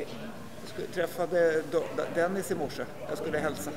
Hej, jag träffade Dennis i morse. Jag skulle hälsa.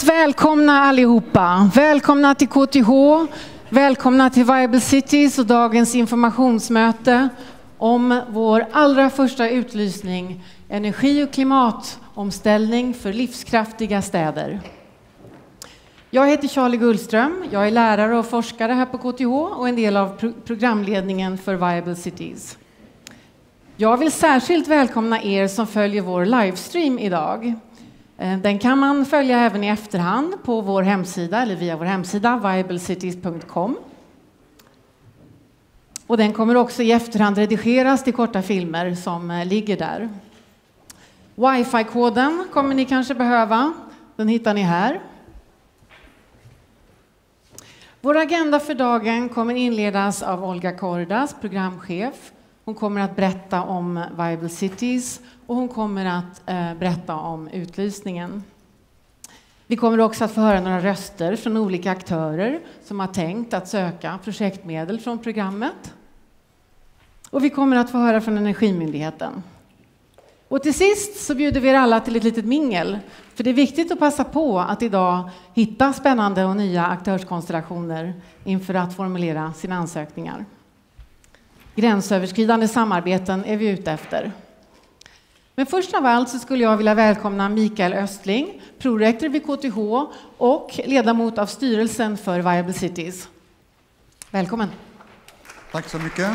Varmt välkomna allihopa. Välkomna till KTH. Välkomna till Viable Cities och dagens informationsmöte om vår allra första utlysning Energi och klimatomställning för livskraftiga städer. Jag heter Charlie Gullström. Jag är lärare och forskare här på KTH och en del av programledningen för Viable Cities. Jag vill särskilt välkomna er som följer vår livestream idag. Eh, den kan man följa även i efterhand på vår hemsida eller via vår hemsida viablecities.com. Och den kommer också i efterhand redigeras till korta filmer som eh, ligger där. Wifi-koden kommer ni kanske behöva. Den hittar ni här. Vår agenda för dagen kommer inledas av Olga Kordas, programchef. Hon kommer att berätta om Viable Cities och hon kommer att eh, berätta om utlysningen. Vi kommer också att få höra några röster från olika aktörer som har tänkt att söka projektmedel från programmet. Och vi kommer att få höra från Energimyndigheten. Och till sist så bjuder vi er alla till ett litet mingel. För det är viktigt att passa på att idag hitta spännande och nya aktörskonstellationer inför att formulera sina ansökningar. Gränsöverskridande samarbeten är vi ute efter. Men först av allt så skulle jag vilja välkomna Mikael Östling, prorektor vid KTH och ledamot av styrelsen för Viable Cities. Välkommen. Tack så mycket.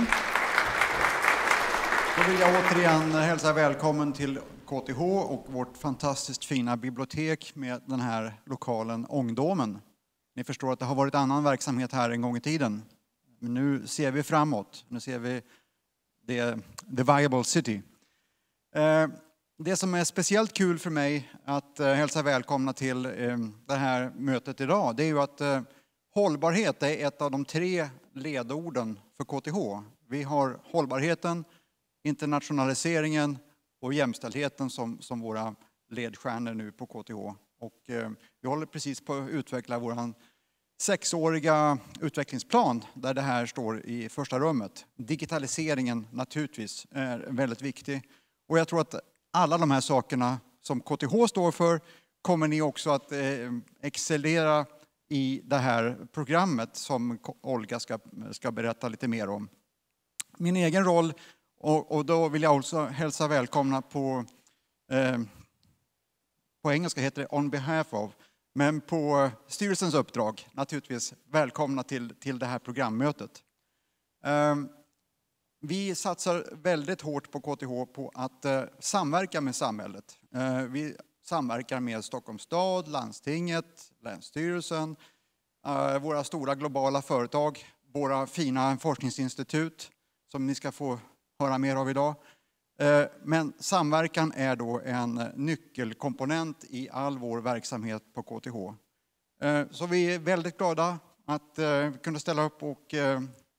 Då vill jag återigen hälsa välkommen till KTH och vårt fantastiskt fina bibliotek med den här lokalen Ångdomen. Ni förstår att det har varit annan verksamhet här en gång i tiden. Men nu ser vi framåt. Nu ser vi the, the viable city. Eh, det som är speciellt kul för mig att eh, hälsa välkomna till eh, det här mötet idag, det är ju att hållbarhet är ett av de tre ledorden för KTH. Vi har hållbarheten, internationaliseringen och jämställdheten som, som våra ledstjärnor nu på KTH. Och vi håller precis på att utveckla vår sexåriga utvecklingsplan där det här står i första rummet. Digitaliseringen naturligtvis är väldigt viktig. Och jag tror att alla de här sakerna som KTH står för kommer ni också att eh, excellera i det här programmet som Olga ska, ska berätta lite mer om. Min egen roll, och, och då vill jag också hälsa välkomna på, eh, på engelska heter det on behalf of, men på styrelsens uppdrag naturligtvis välkomna till, till det här programmötet. Ehm, vi satsar väldigt hårt på KTH på att eh, samverka med samhället. Ehm, vi samverkar med Stockholms stad, landstinget, Länsstyrelsen, eh, våra stora globala företag, våra fina forskningsinstitut som ni ska få höra mer av idag. Eh, men samverkan är då en nyckelkomponent i all vår verksamhet på KTH. Eh, så vi är väldigt glada att eh, vi kunde ställa upp och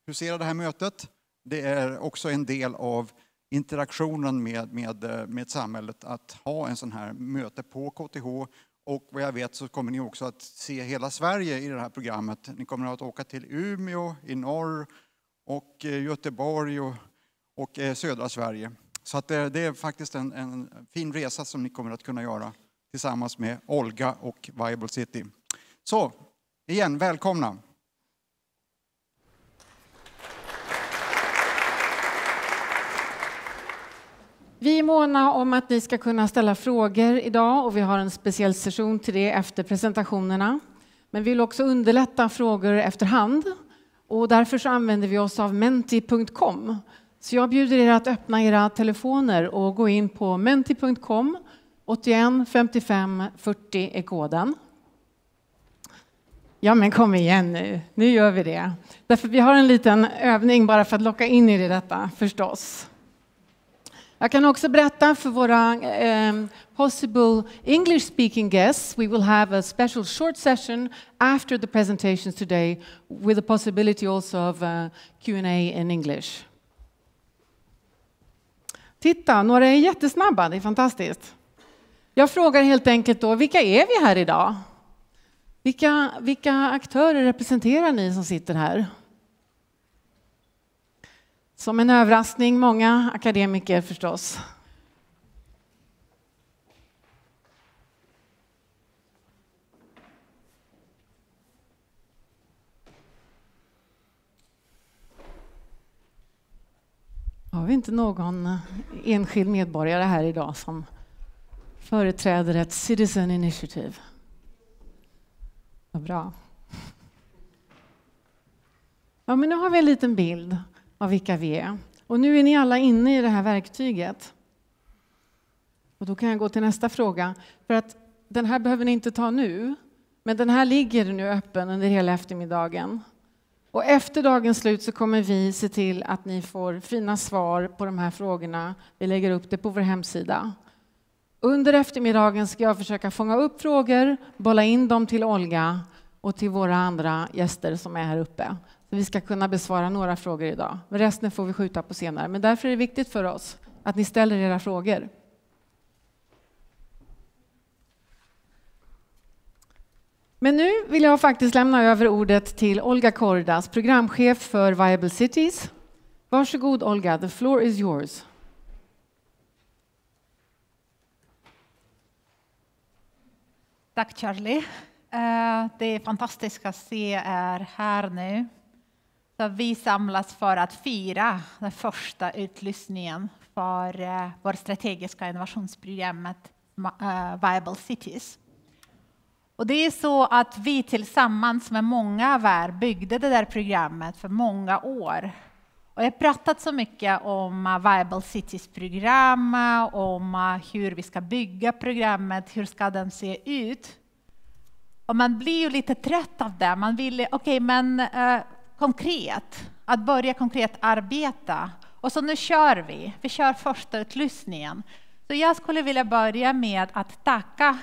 husera det här mötet det är också en del av interaktionen med, med, med samhället att ha en sån här möte på KTH. Och vad jag vet så kommer ni också att se hela Sverige i det här programmet. Ni kommer att åka till Umeå i norr och Göteborg och, och södra Sverige. Så att det, det är faktiskt en, en fin resa som ni kommer att kunna göra tillsammans med Olga och Viable City. Så igen, välkomna! Vi är måna om att ni ska kunna ställa frågor idag och vi har en speciell session till det efter presentationerna. Men vi vill också underlätta frågor efterhand och därför så använder vi oss av menti.com. Så jag bjuder er att öppna era telefoner och gå in på menti.com. 81 55 40 är koden. Ja, men kom igen nu. Nu gör vi det. Därför vi har en liten övning bara för att locka in er i detta förstås. Jag kan också berätta för våra um, possible English speaking guests, we will have a special short session after the presentations today with the possibility also of uh, Q&A in English. Titta, några är jättesnabba, det är fantastiskt. Jag frågar helt enkelt då, vilka är vi här idag? Vilka, vilka aktörer representerar ni som sitter här? Som en överraskning, många akademiker förstås. Har vi inte någon eh, enskild medborgare här idag som företräder ett Citizen Initiative? Vad bra. Ja, men nu har vi en liten bild av vilka vi är. Och nu är ni alla inne i det här verktyget. Och då kan jag gå till nästa fråga. För att den här behöver ni inte ta nu, men den här ligger nu öppen under hela eftermiddagen. Och efter dagens slut så kommer vi se till att ni får fina svar på de här frågorna. Vi lägger upp det på vår hemsida. Under eftermiddagen ska jag försöka fånga upp frågor, bolla in dem till Olga och till våra andra gäster som är här uppe. Så vi ska kunna besvara några frågor idag. Men resten får vi skjuta på senare. Men därför är det viktigt för oss att ni ställer era frågor. Men nu vill jag faktiskt lämna över ordet till Olga Kordas, programchef för Viable Cities. Varsågod Olga, the floor is yours. Tack Charlie. Eh, det är fantastiskt att se er här nu. Så vi samlas för att fira den första utlysningen för eh, vårt strategiska innovationsprogrammet eh, Viable Cities. Och det är så att vi tillsammans med många av er byggde det där programmet för många år. Och jag har pratat så mycket om eh, Viable Cities-program, eh, om eh, hur vi ska bygga programmet, hur ska den se ut? Och man blir ju lite trött av det. Man vill, okej, okay, men konkret, att börja konkret arbeta. Och så nu kör vi. Vi kör första utlysningen. Så jag skulle vilja börja med att tacka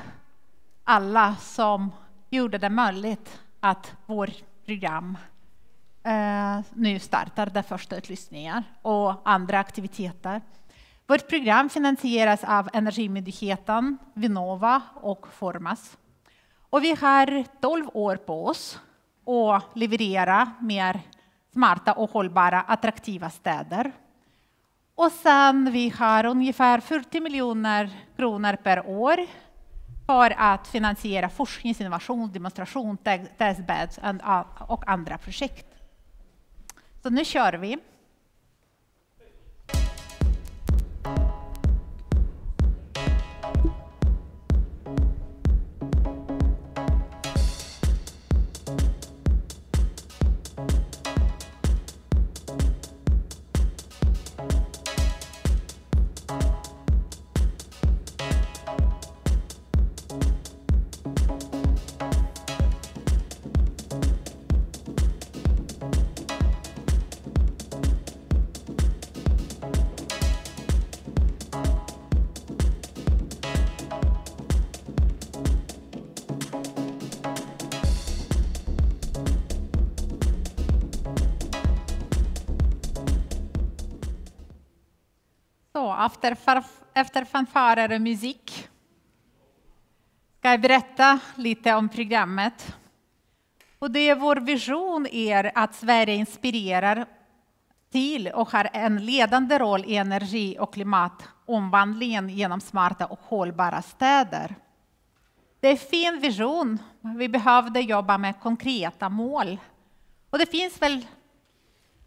alla som gjorde det möjligt att vårt program eh, nu startar den första utlysningar och andra aktiviteter. Vårt program finansieras av Energimyndigheten, Vinnova och Formas. Och vi har 12 år på oss att leverera mer smarta och hållbara attraktiva städer. Och sen vi har ungefär 40 miljoner kronor per år för att finansiera forskningsinnovation, demonstration, testbeds uh, och andra projekt. Så nu kör vi. Efter, efter fanfarer och musik ska jag berätta lite om programmet. Och det är vår vision är att Sverige inspirerar till och har en ledande roll i energi och klimatomvandlingen genom smarta och hållbara städer. Det är en fin vision. Vi behövde jobba med konkreta mål. Och det finns väl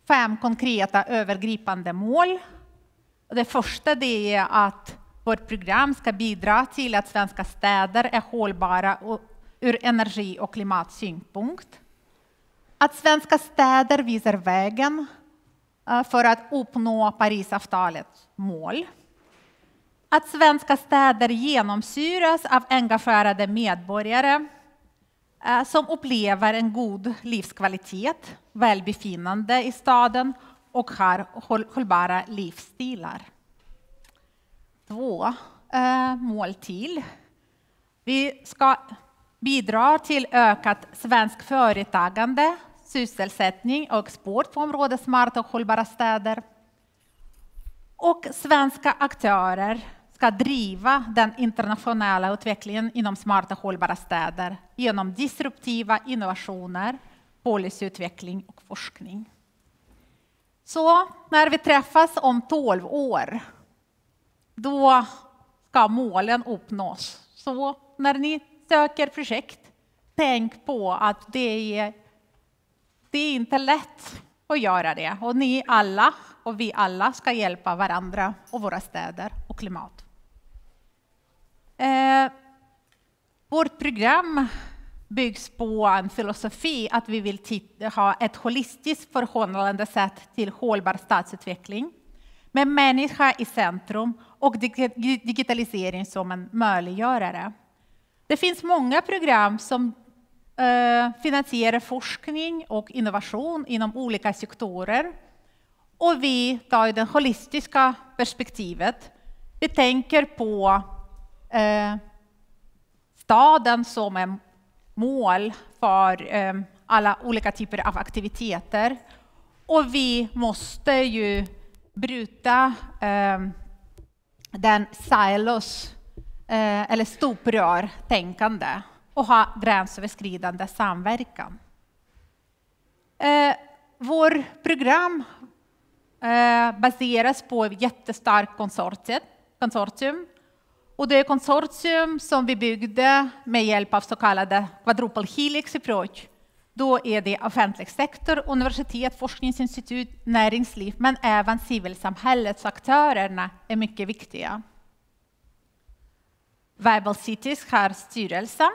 fem konkreta övergripande mål. Det första det är att vårt program ska bidra till att svenska städer är hållbara ur energi och klimatsynpunkt. Att svenska städer visar vägen eh, för att uppnå Parisavtalets mål. Att svenska städer genomsyras av engagerade medborgare eh, som upplever en god livskvalitet, välbefinnande i staden och har hållbara livsstilar. Två eh, mål till. Vi ska bidra till ökat svenskt företagande, sysselsättning och export på området smarta och hållbara städer. Och svenska aktörer ska driva den internationella utvecklingen inom smarta och hållbara städer genom disruptiva innovationer, policyutveckling och forskning. Så när vi träffas om 12 år, då ska målen uppnås. Så när ni söker projekt, tänk på att det är, det är inte lätt att göra det. Och ni alla och vi alla ska hjälpa varandra och våra städer och klimat. Eh, vårt program byggs på en filosofi att vi vill ha ett holistiskt förhållande sätt till hållbar stadsutveckling med människa i centrum och digitalisering som en möjliggörare. Det finns många program som eh, finansierar forskning och innovation inom olika sektorer. Och vi tar det holistiska perspektivet. Vi tänker på eh, staden som en mål för ehm, alla olika typer av aktiviteter. Och vi måste ju bryta ehm, den silos eh, eller eller stuprörtänkande och ha gränsöverskridande samverkan. Vårt vår program eh, baseras på ett jättestarkt konsortium och det konsortium som vi byggde med hjälp av så kallade quadruple helix approach. Då är det offentlig sektor, universitet, forskningsinstitut, näringsliv, men även civilsamhällets aktörerna är mycket viktiga. Viable Cities har styrelse.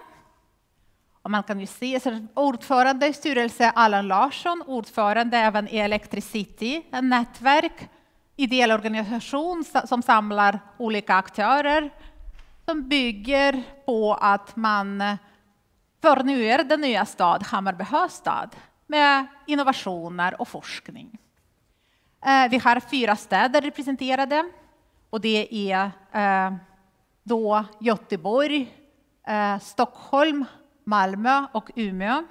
Och man kan ju se ordförande i styrelse Allan Larsson, ordförande även i Electricity, en nätverk, ideell organisation som samlar olika aktörer som bygger på att man förnyar den nya stad, Hammarby stad, med innovationer och forskning. Eh, vi har fyra städer representerade och det är eh, då Göteborg, eh, Stockholm, Malmö och Umeå.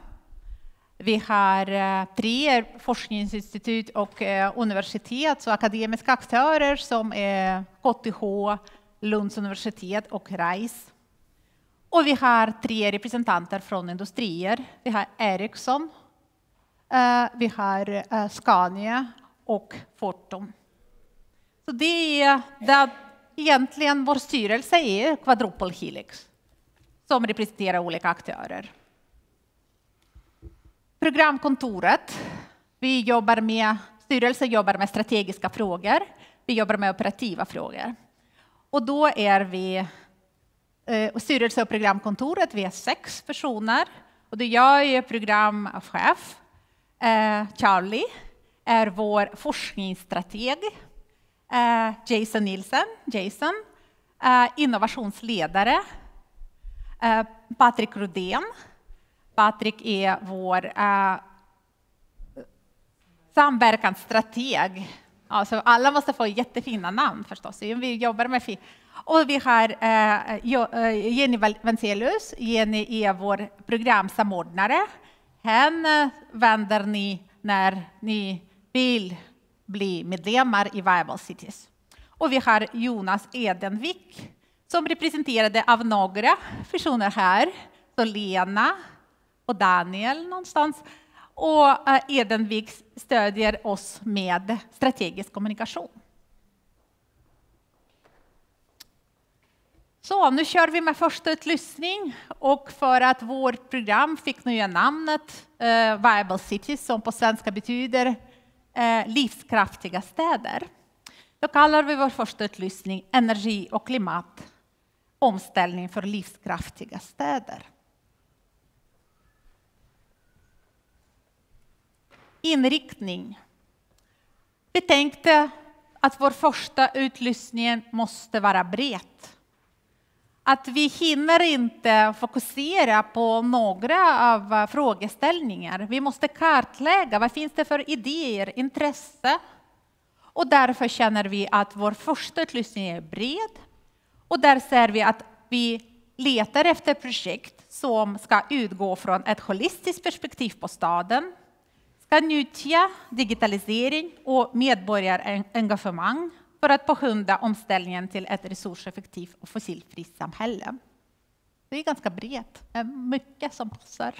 Vi har tre forskningsinstitut och universitet och akademiska aktörer som är KTH, Lunds universitet och RISE. Och vi har tre representanter från industrier. Vi har Ericsson, eh, vi har eh, Scania och Fortum. Så det är det egentligen vår styrelse är Quadruple Helix som representerar olika aktörer. Programkontoret. Vi jobbar med, styrelsen jobbar med strategiska frågor. Vi jobbar med operativa frågor. Och då är vi eh, styrelse och programkontoret, vi är sex personer. Och det jag är programchef. Eh, Charlie är vår forskningsstrateg. Eh, Jason Nielsen, Jason, eh, innovationsledare. Eh, Patrik Rodén. Patrik är vår eh, samverkansstrateg så alla måste få jättefina namn förstås. Vi jobbar med fin. Och vi har eh, eh Jenny Venzelius. Jenny är vår programsamordnare. Henne eh, vänder ni när ni vill bli medlemmar i Viable Cities. Och vi har Jonas Edenvik som representerade av några personer här. Så Lena och Daniel någonstans. Och eh, Edenvik stödjer oss med strategisk kommunikation. Så nu kör vi med första utlyssning och för att vårt program fick nya namnet eh, Viable Cities som på svenska betyder eh, livskraftiga städer. Då kallar vi vår första utlyssning Energi och klimat, omställning för livskraftiga städer. Inriktning. Vi tänkte att vår första utlyssning måste vara bred att vi hinner inte fokusera på några av frågeställningar. Vi måste kartlägga vad finns det för idéer, intresse. Och därför känner vi att vår första utlyssning är bred. Och där ser vi att vi letar efter projekt som ska utgå från ett holistiskt perspektiv på staden, ska nyttja digitalisering och medborgarengagemang för att påskynda omställningen till ett resurseffektivt och fossilfritt samhälle. Det är ganska brett, eh, mycket som passar.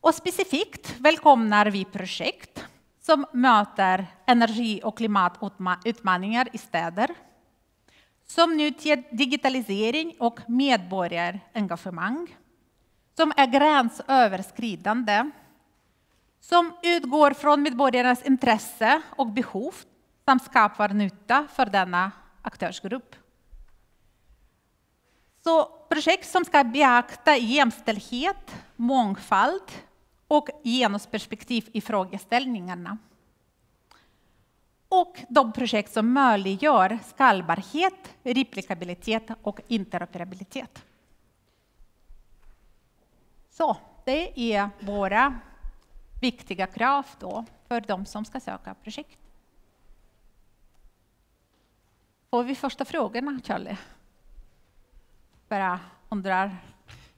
Och specifikt välkomnar vi projekt som möter energi och klimatutmaningar i städer, som nyttjar digitalisering och medborgarengagemang, som är gränsöverskridande som utgår från medborgarnas intresse och behov samt skapar nytta för denna aktörsgrupp. Så projekt som ska beakta jämställdhet, mångfald och genusperspektiv i frågeställningarna. Och de projekt som möjliggör skalbarhet, replikabilitet och interoperabilitet. Så det är våra viktiga krav då för de som ska söka projekt. Får vi första frågorna, Charlie? Bara undrar.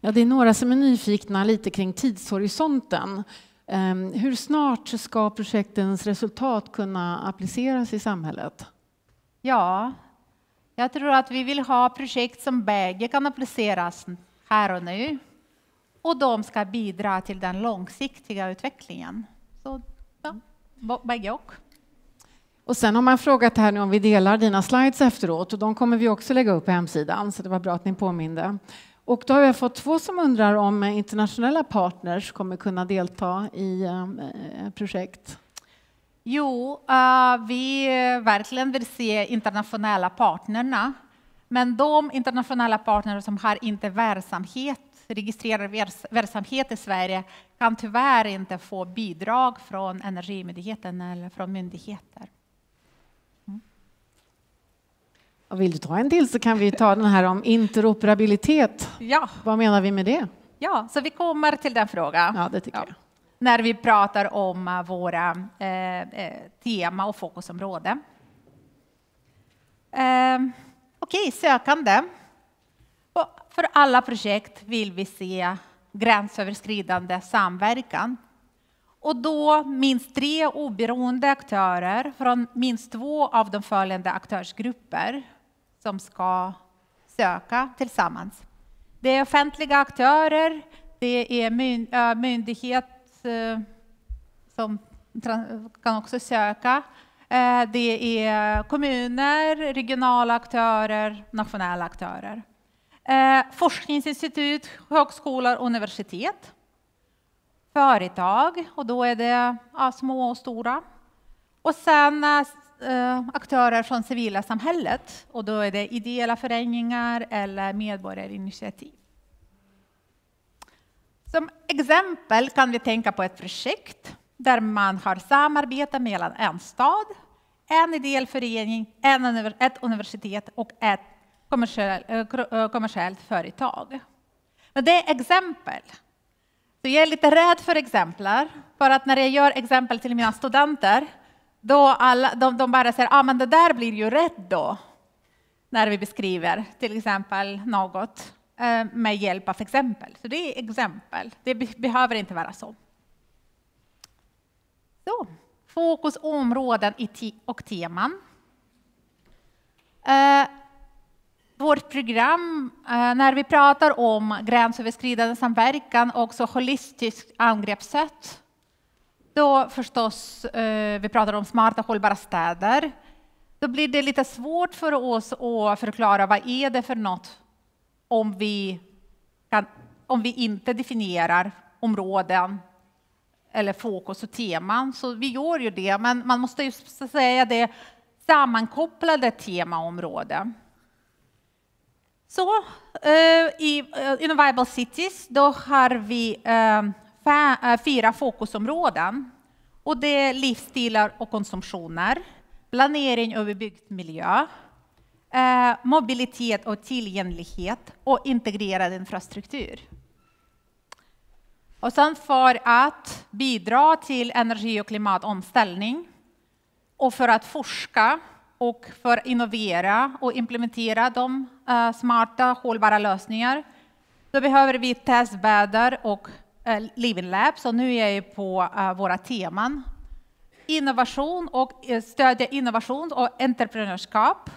Ja, det är några som är nyfikna lite kring tidshorisonten. Ehm, hur snart ska projektens resultat kunna appliceras i samhället? Ja, jag tror att vi vill ha projekt som bägge kan appliceras här och nu och de ska bidra till den långsiktiga utvecklingen. Så ja, bägge och. Och sen har man frågat här nu om vi delar dina slides efteråt och de kommer vi också lägga upp på hemsidan så det var bra att ni påminde. Och då har jag fått två som undrar om internationella partners kommer kunna delta i äh, projekt. Jo, uh, vi verkligen vill se internationella partnerna. Men de internationella partner som har inte verksamhet registrerad verksamhet i Sverige kan tyvärr inte få bidrag från Energimyndigheten eller från myndigheter. Mm. vill du ta en till så kan vi ta den här om interoperabilitet. Ja. Vad menar vi med det? Ja, så vi kommer till den frågan. Ja, det tycker ja. jag. När vi pratar om eh, våra eh, eh, tema och fokusområden. Eh, Okej, okay, sökande. För alla projekt vill vi se gränsöverskridande samverkan. Och då minst tre oberoende aktörer från minst två av de följande aktörsgrupper som ska söka tillsammans. Det är offentliga aktörer, det är myndighet som kan också söka. Det är kommuner, regionala aktörer, nationella aktörer. Eh, forskningsinstitut, högskolor, universitet. Företag, och då är det ja, små och stora. Och sen eh, eh, aktörer från civila samhället, och då är det ideella föreningar eller medborgarinitiativ. Som exempel kan vi tänka på ett projekt där man har samarbete mellan en stad, en ideell förening, en, ett universitet och ett Eh, eh, kommersiellt företag. Men det är exempel. Så jag är lite rädd för exempel, för att när jag gör exempel till mina studenter, då alla, de, de bara säger ah, men det där blir ju rätt då, när vi beskriver till exempel något eh, med hjälp av exempel. Så det är exempel, det behöver inte vara så. Så, fokusområden och teman vårt program, eh, när vi pratar om gränsöverskridande samverkan och holistiskt angreppssätt, då förstås, eh, vi pratar om smarta hållbara städer, då blir det lite svårt för oss att förklara vad är det för något om vi, kan, om vi inte definierar områden eller fokus och teman. Så vi gör ju det, men man måste ju säga det sammankopplade temaområden. Så uh, i eh, uh, Innovable Cities, då har vi uh, fyra fokusområden. Och det är livsstilar och konsumtioner, planering över byggd miljö, mobilitet och tillgänglighet och integrerad infrastruktur. Och sen för att bidra till energi och klimatomställning och för att forska och för att innovera och implementera de uh, smarta hållbara lösningar. Då behöver vi testbäddar och uh, living labs och nu är jag på uh, våra teman. Innovation och stödja innovation och entreprenörskap.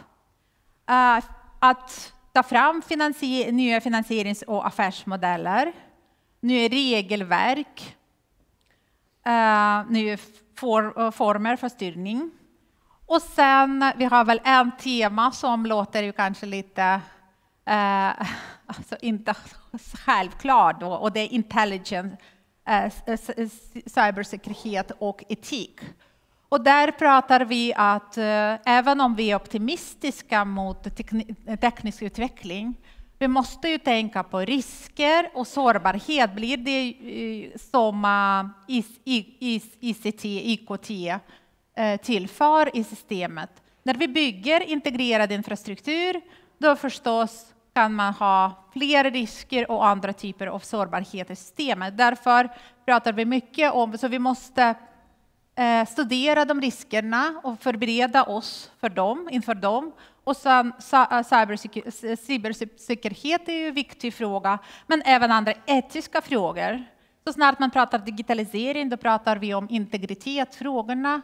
Att ta fram finansier nya finansierings och affärsmodeller. Nya regelverk. Nya for former för styrning. Och sen, vi har väl en tema som låter ju kanske lite, eh, alltså inte självklart då, och det är intelligence, eh, cybersäkerhet och etik. Och där pratar vi att eh, även om vi är optimistiska mot teknisk utveckling, vi måste ju tänka på risker och sårbarhet. Blir det eh, som eh, ICT, IKT Eh, Eh, tillför i systemet. När vi bygger integrerad infrastruktur, då förstås kan man ha fler risker och andra typer av sårbarhet i systemet. Därför pratar vi mycket om, så vi måste eh, studera de riskerna och förbereda oss för dem, inför dem. Och sen eh, cybersäkerhet är ju en viktig fråga, men även andra etiska frågor. Så snart man pratar digitalisering, då pratar vi om integritetsfrågorna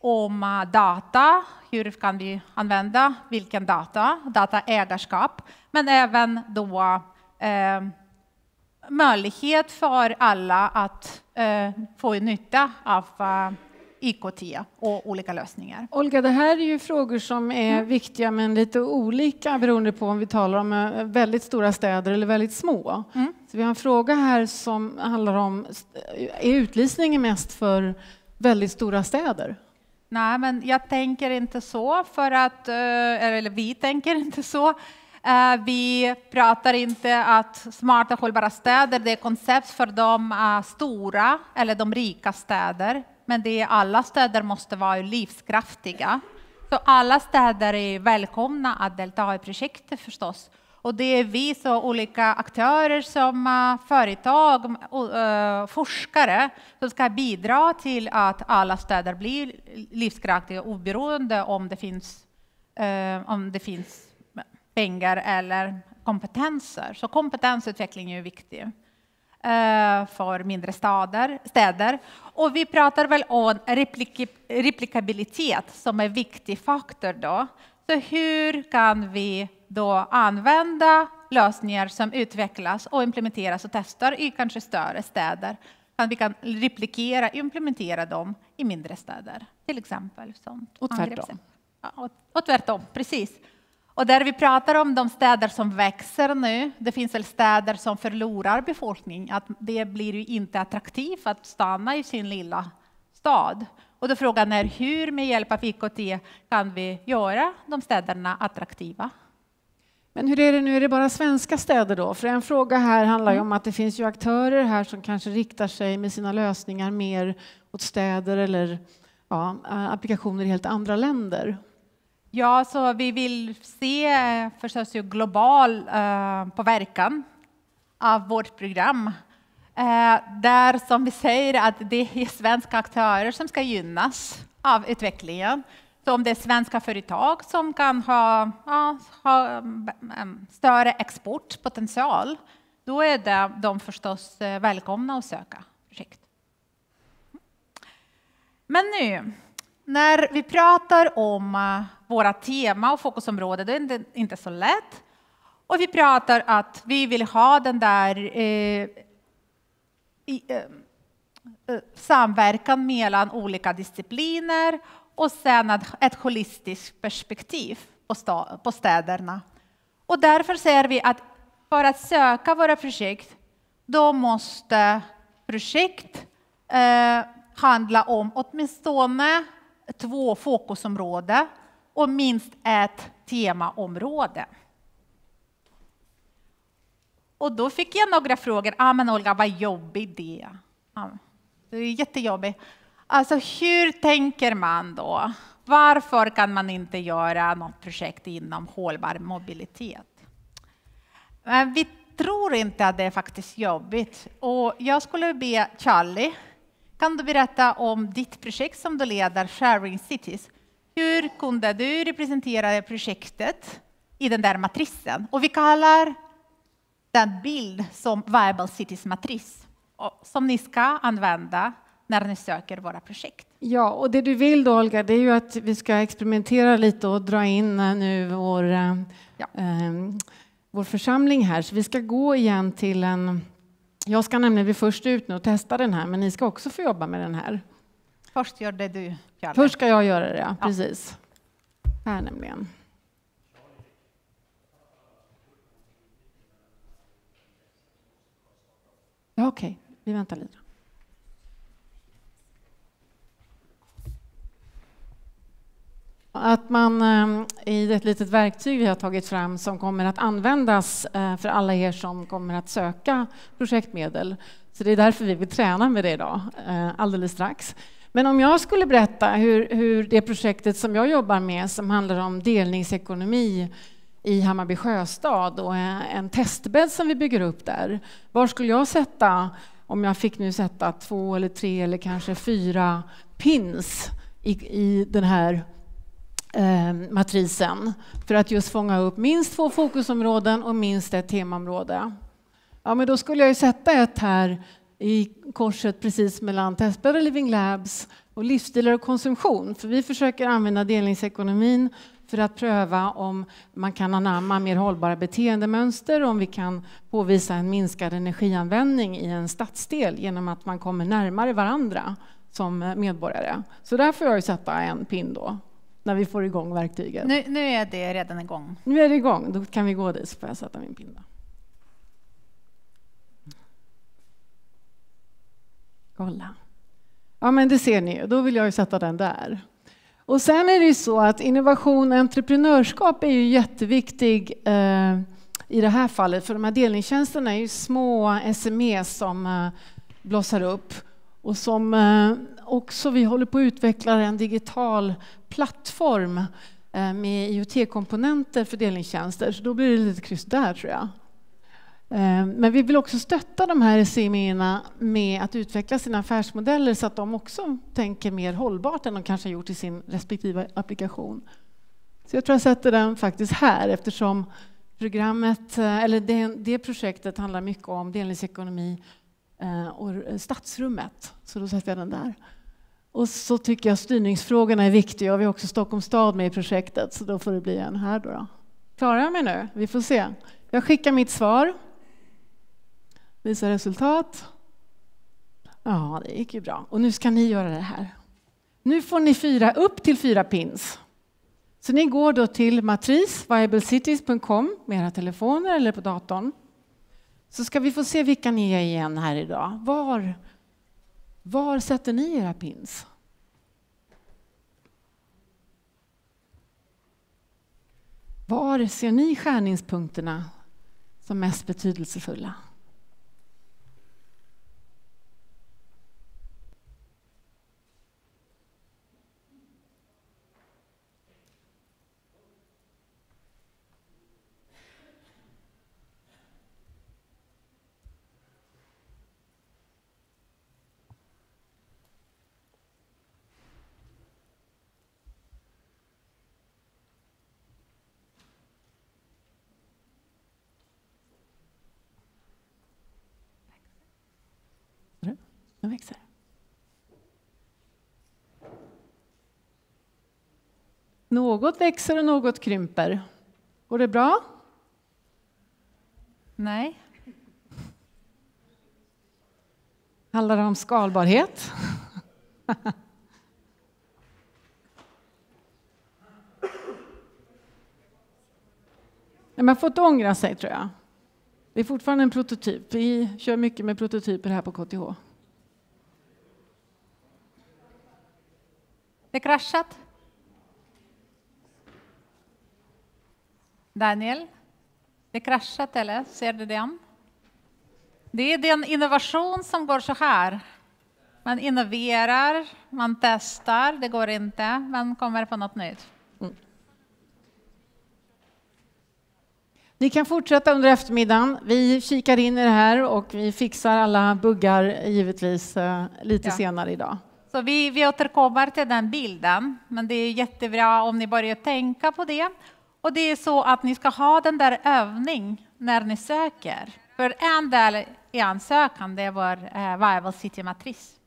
om eh, data, hur kan vi använda vilken data, dataägarskap, men även då eh, möjlighet för alla att eh, få nytta av eh, IKT och olika lösningar. Olga, det här är ju frågor som är mm. viktiga men lite olika beroende på om vi talar om eh, väldigt stora städer eller väldigt små. Mm. Så vi har en fråga här som handlar om, är utlysningen mest för väldigt stora städer? Nej, men jag tänker inte så, för att, eh, eller vi tänker inte så. Eh, vi pratar inte att smarta hållbara städer, det är koncept för de eh, stora eller de rika städer. Men det är alla städer måste vara livskraftiga. Så alla städer är välkomna att delta i projektet förstås. Och det är vi så olika aktörer som eh, företag och eh, forskare som ska bidra till att alla städer blir livskraftiga oberoende om det finns, eh, om det finns pengar eller kompetenser. Så kompetensutveckling är viktig för mindre stader, städer. Och vi pratar väl om replik replikabilitet som är en viktig faktor då. Så hur kan vi då använda lösningar som utvecklas och implementeras och testar i kanske större städer. Vi kan replikera, implementera dem i mindre städer, till exempel. Sånt. Och tvärtom. Ja, och, och tvärtom, precis. Och där vi pratar om de städer som växer nu, det finns väl städer som förlorar befolkning, att det blir ju inte attraktivt att stanna i sin lilla stad. Och då frågan är hur med hjälp av IKT kan vi göra de städerna attraktiva? Men hur är det nu, är det bara svenska städer då? För en fråga här handlar ju om att det finns ju aktörer här som kanske riktar sig med sina lösningar mer åt städer eller ja, applikationer i helt andra länder. Ja, så vi vill se förstås ju global uh, påverkan av vårt program. Eh, där som vi säger att det är svenska aktörer som ska gynnas av utvecklingen. Så om det är svenska företag som kan ha, ja, ha mm, större exportpotential, då är det, de förstås eh, välkomna att söka projekt. Men nu, när vi pratar om eh, våra tema och fokusområden, det är inte, inte så lätt. Och vi pratar att vi vill ha den där eh, i, ehm, eh, samverkan mellan olika discipliner och sen ett, holistiskt perspektiv på, på städerna. Och därför säger vi att för att söka våra projekt, då måste projekt eh, handla om åtminstone två fokusområden och minst ett temaområde. Och då fick jag några frågor. Ah, men Olga, vad jobbigt ah, det är. det är jättejobbigt. Alltså, hur tänker man då? Varför kan man inte göra något projekt inom hållbar mobilitet? Men vi tror inte att det är faktiskt jobbigt. Och jag skulle be Charlie, kan du berätta om ditt projekt som du leder, Sharing Cities? Hur kunde du representera projektet i den där matrisen? Och vi kallar den bild som Viable Cities matris som ni ska använda när ni söker våra projekt. Ja, och det du vill då Olga, det är ju att vi ska experimentera lite och dra in nu vår, eh, ja. eh, vår församling här. Så vi ska gå igen till en... Jag ska nämligen bli först ut nu och testa den här, men ni ska också få jobba med den här. Först gör det du, Charlie. Först ska jag göra det, ja. precis. Här nämligen. Okej, okay. vi väntar lite. Att man ehm, i ett litet verktyg vi har tagit fram som kommer att användas eh, för alla er som kommer att söka projektmedel. Så det är därför vi vill träna med det idag, eh, alldeles strax. Men om jag skulle berätta hur, hur det projektet som jag jobbar med som handlar om delningsekonomi i Hammarby sjöstad och en testbädd som vi bygger upp där. Var skulle jag sätta, om jag fick nu sätta två eller tre eller kanske fyra pins i, i den här eh, matrisen för att just fånga upp minst två fokusområden och minst ett temaområde. Ja, men då skulle jag ju sätta ett här i korset precis mellan Testbädd och Living Labs och livsstilar och konsumtion. För vi försöker använda delningsekonomin för att pröva om man kan anamma mer hållbara beteendemönster om vi kan påvisa en minskad energianvändning i en stadsdel genom att man kommer närmare varandra som medborgare. Så där får jag ju sätta en pin då när vi får igång verktyget. Nu, nu är det redan igång. Nu är det igång, då kan vi gå dit så får jag sätta min pinne. Kolla. Ja, men det ser ni Då vill jag ju sätta den där. Och sen är det ju så att innovation och entreprenörskap är ju jätteviktig eh, i det här fallet, för de här delningstjänsterna är ju små SME som eh, blossar upp och som eh, också vi håller på att utveckla en digital plattform eh, med IoT-komponenter för delningstjänster, så då blir det lite kryss där tror jag. Eh, men vi vill också stötta de här SME med att utveckla sina affärsmodeller så att de också tänker mer hållbart än de kanske har gjort i sin respektive applikation. Så jag tror jag sätter den faktiskt här eftersom programmet, eh, eller det, det projektet handlar mycket om delningsekonomi eh, och stadsrummet. Så då sätter jag den där. Och så tycker jag styrningsfrågorna är viktiga och vi har också Stockholms stad med i projektet så då får det bli en här då. då. Klarar jag mig nu? Vi får se. Jag skickar mitt svar. Visa resultat. Ja, det gick ju bra. Och nu ska ni göra det här. Nu får ni fyra upp till fyra pins. Så ni går då till matris, viablecities.com med era telefoner eller på datorn. Så ska vi få se vilka ni är igen här idag. Var, var sätter ni era pins? Var ser ni skärningspunkterna som mest betydelsefulla? Den växer. Något växer och något krymper. Går det bra? Nej. Handlar det om skalbarhet? Man får inte ångra sig, tror jag. Det är fortfarande en prototyp. Vi kör mycket med prototyper här på KTH. Det kraschat? Daniel? Det kraschat eller? Ser du den? Det är den innovation som går så här. Man innoverar, man testar, det går inte, man kommer på något nytt. Mm. Ni kan fortsätta under eftermiddagen. Vi kikar in i det här och vi fixar alla buggar givetvis eh, lite ja. senare idag. Så vi, vi återkommer till den bilden, men det är jättebra om ni börjar tänka på det. Och det är så att ni ska ha den där övning när ni söker. För en del i ansökan, det var eh, Viable City-matris.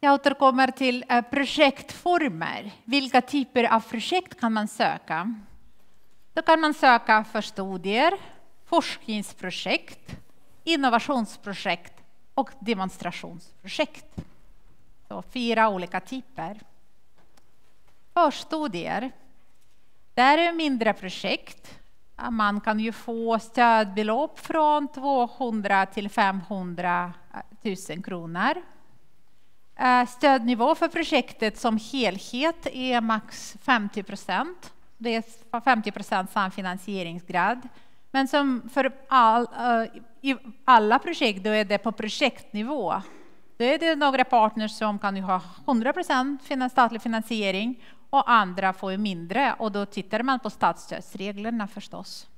Jag återkommer till eh, projektformer. Vilka typer av projekt kan man söka? Då kan man söka för studier, forskningsprojekt, innovationsprojekt och demonstrationsprojekt. Så fyra olika typer. Förstudier. Det är mindre projekt. Man kan ju få stödbelopp från 200 till 500 000 eh, kronor. Eh, stödnivå för projektet som helhet är max 50 procent. Det är 50 procent samfinansieringsgrad. Men som för all, eh, i alla projekt då är det på projektnivå. Då är det några partners som kan ha 100 procent statlig finansiering och andra får mindre och då tittar man på statsstödsreglerna förstås.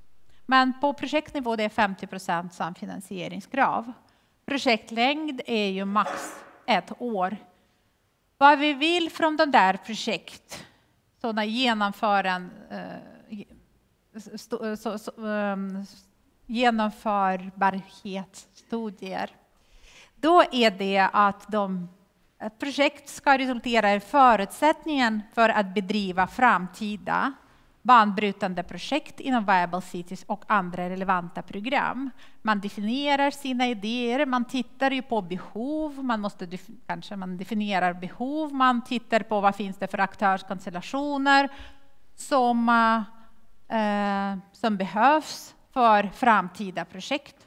Men på projektnivå det är 50 procent samfinansieringskrav. Projektlängd är ju max ett år. Vad vi vill från de där projekt, sådana genomföran, eh, så, så, um, genomförbarhetsstudier, då är det att de projekt ska resultera i förutsättningen för att bedriva framtida banbrytande projekt inom Viable Cities och andra relevanta program. Man definierar sina idéer, man tittar ju på behov, man måste kanske man definierar behov, man tittar på vad finns det för aktörskonstellationer som, eh, som behövs för framtida projekt.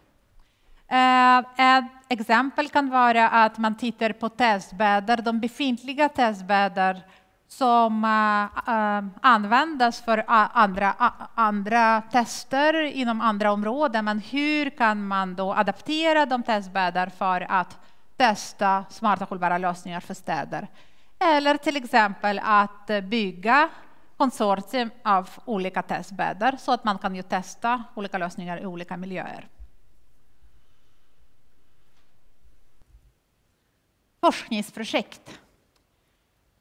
Eh, ett exempel kan vara att man tittar på testbäddar, de befintliga testbäddar som uh, för andra, andra tester inom andra områden. Men hur kan man då adaptera de testbäddar för att testa smarta hållbara lösningar för städer? Eller till exempel att bygga konsortium av olika testbäddar så att man kan ju testa olika lösningar i olika miljöer. Forskningsprojekt.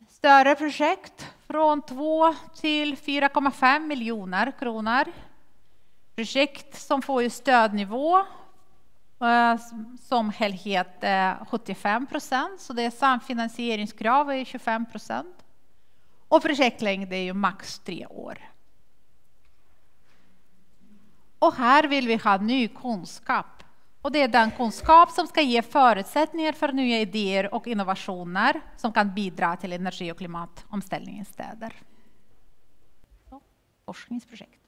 Större projekt från 2 till 4,5 miljoner kronor. Projekt som får stödnivå eh, som helhet eh, 75 procent, så det är samfinansieringskrav är 25 procent. Och projektlängd är ju max tre år. Och här vill vi ha ny kunskap och det är den kunskap som ska ge förutsättningar för nya idéer och innovationer som kan bidra till energi och klimatomställningen i städer. Så, forskningsprojekt.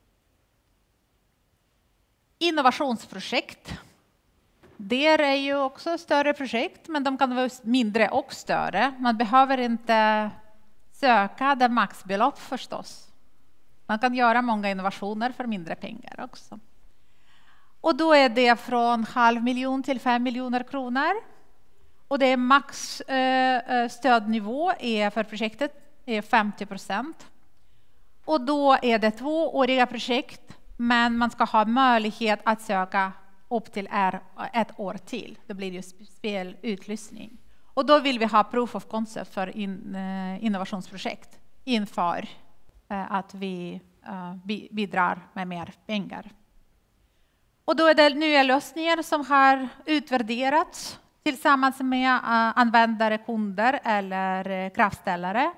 Innovationsprojekt. Det är ju också större projekt, men de kan vara mindre och större. Man behöver inte söka det maxbelopp förstås. Man kan göra många innovationer för mindre pengar också. Och då är det från halv miljon till fem miljoner kronor. Och det är max eh, eh stödnivå är för projektet är 50 procent. Och då är det tvååriga projekt, men man ska ha möjlighet att söka upp till ett år till. Då blir det spelutlysning. Och då vill vi ha proof of concept för in, eh, innovationsprojekt inför eh, att vi bidrar med mer pengar. Och då är det nya lösningar som har utvärderats tillsammans med eh, användare, kunder eller eh, kraftställare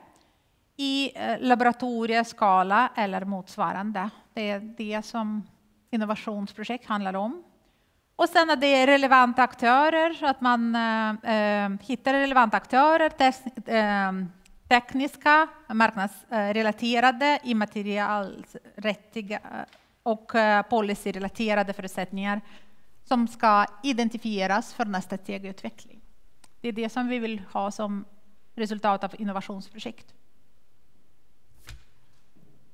i eh, laboratorieskala eller motsvarande. Det är det som innovationsprojekt handlar om. Och sen att det är relevanta aktörer, så att man eh, hittar relevanta aktörer, eh, tekniska, marknadsrelaterade, immaterialrättiga och eh, policyrelaterade förutsättningar som ska identifieras för nästa steg i utveckling. Det är det som vi vill ha som resultat av innovationsprojekt.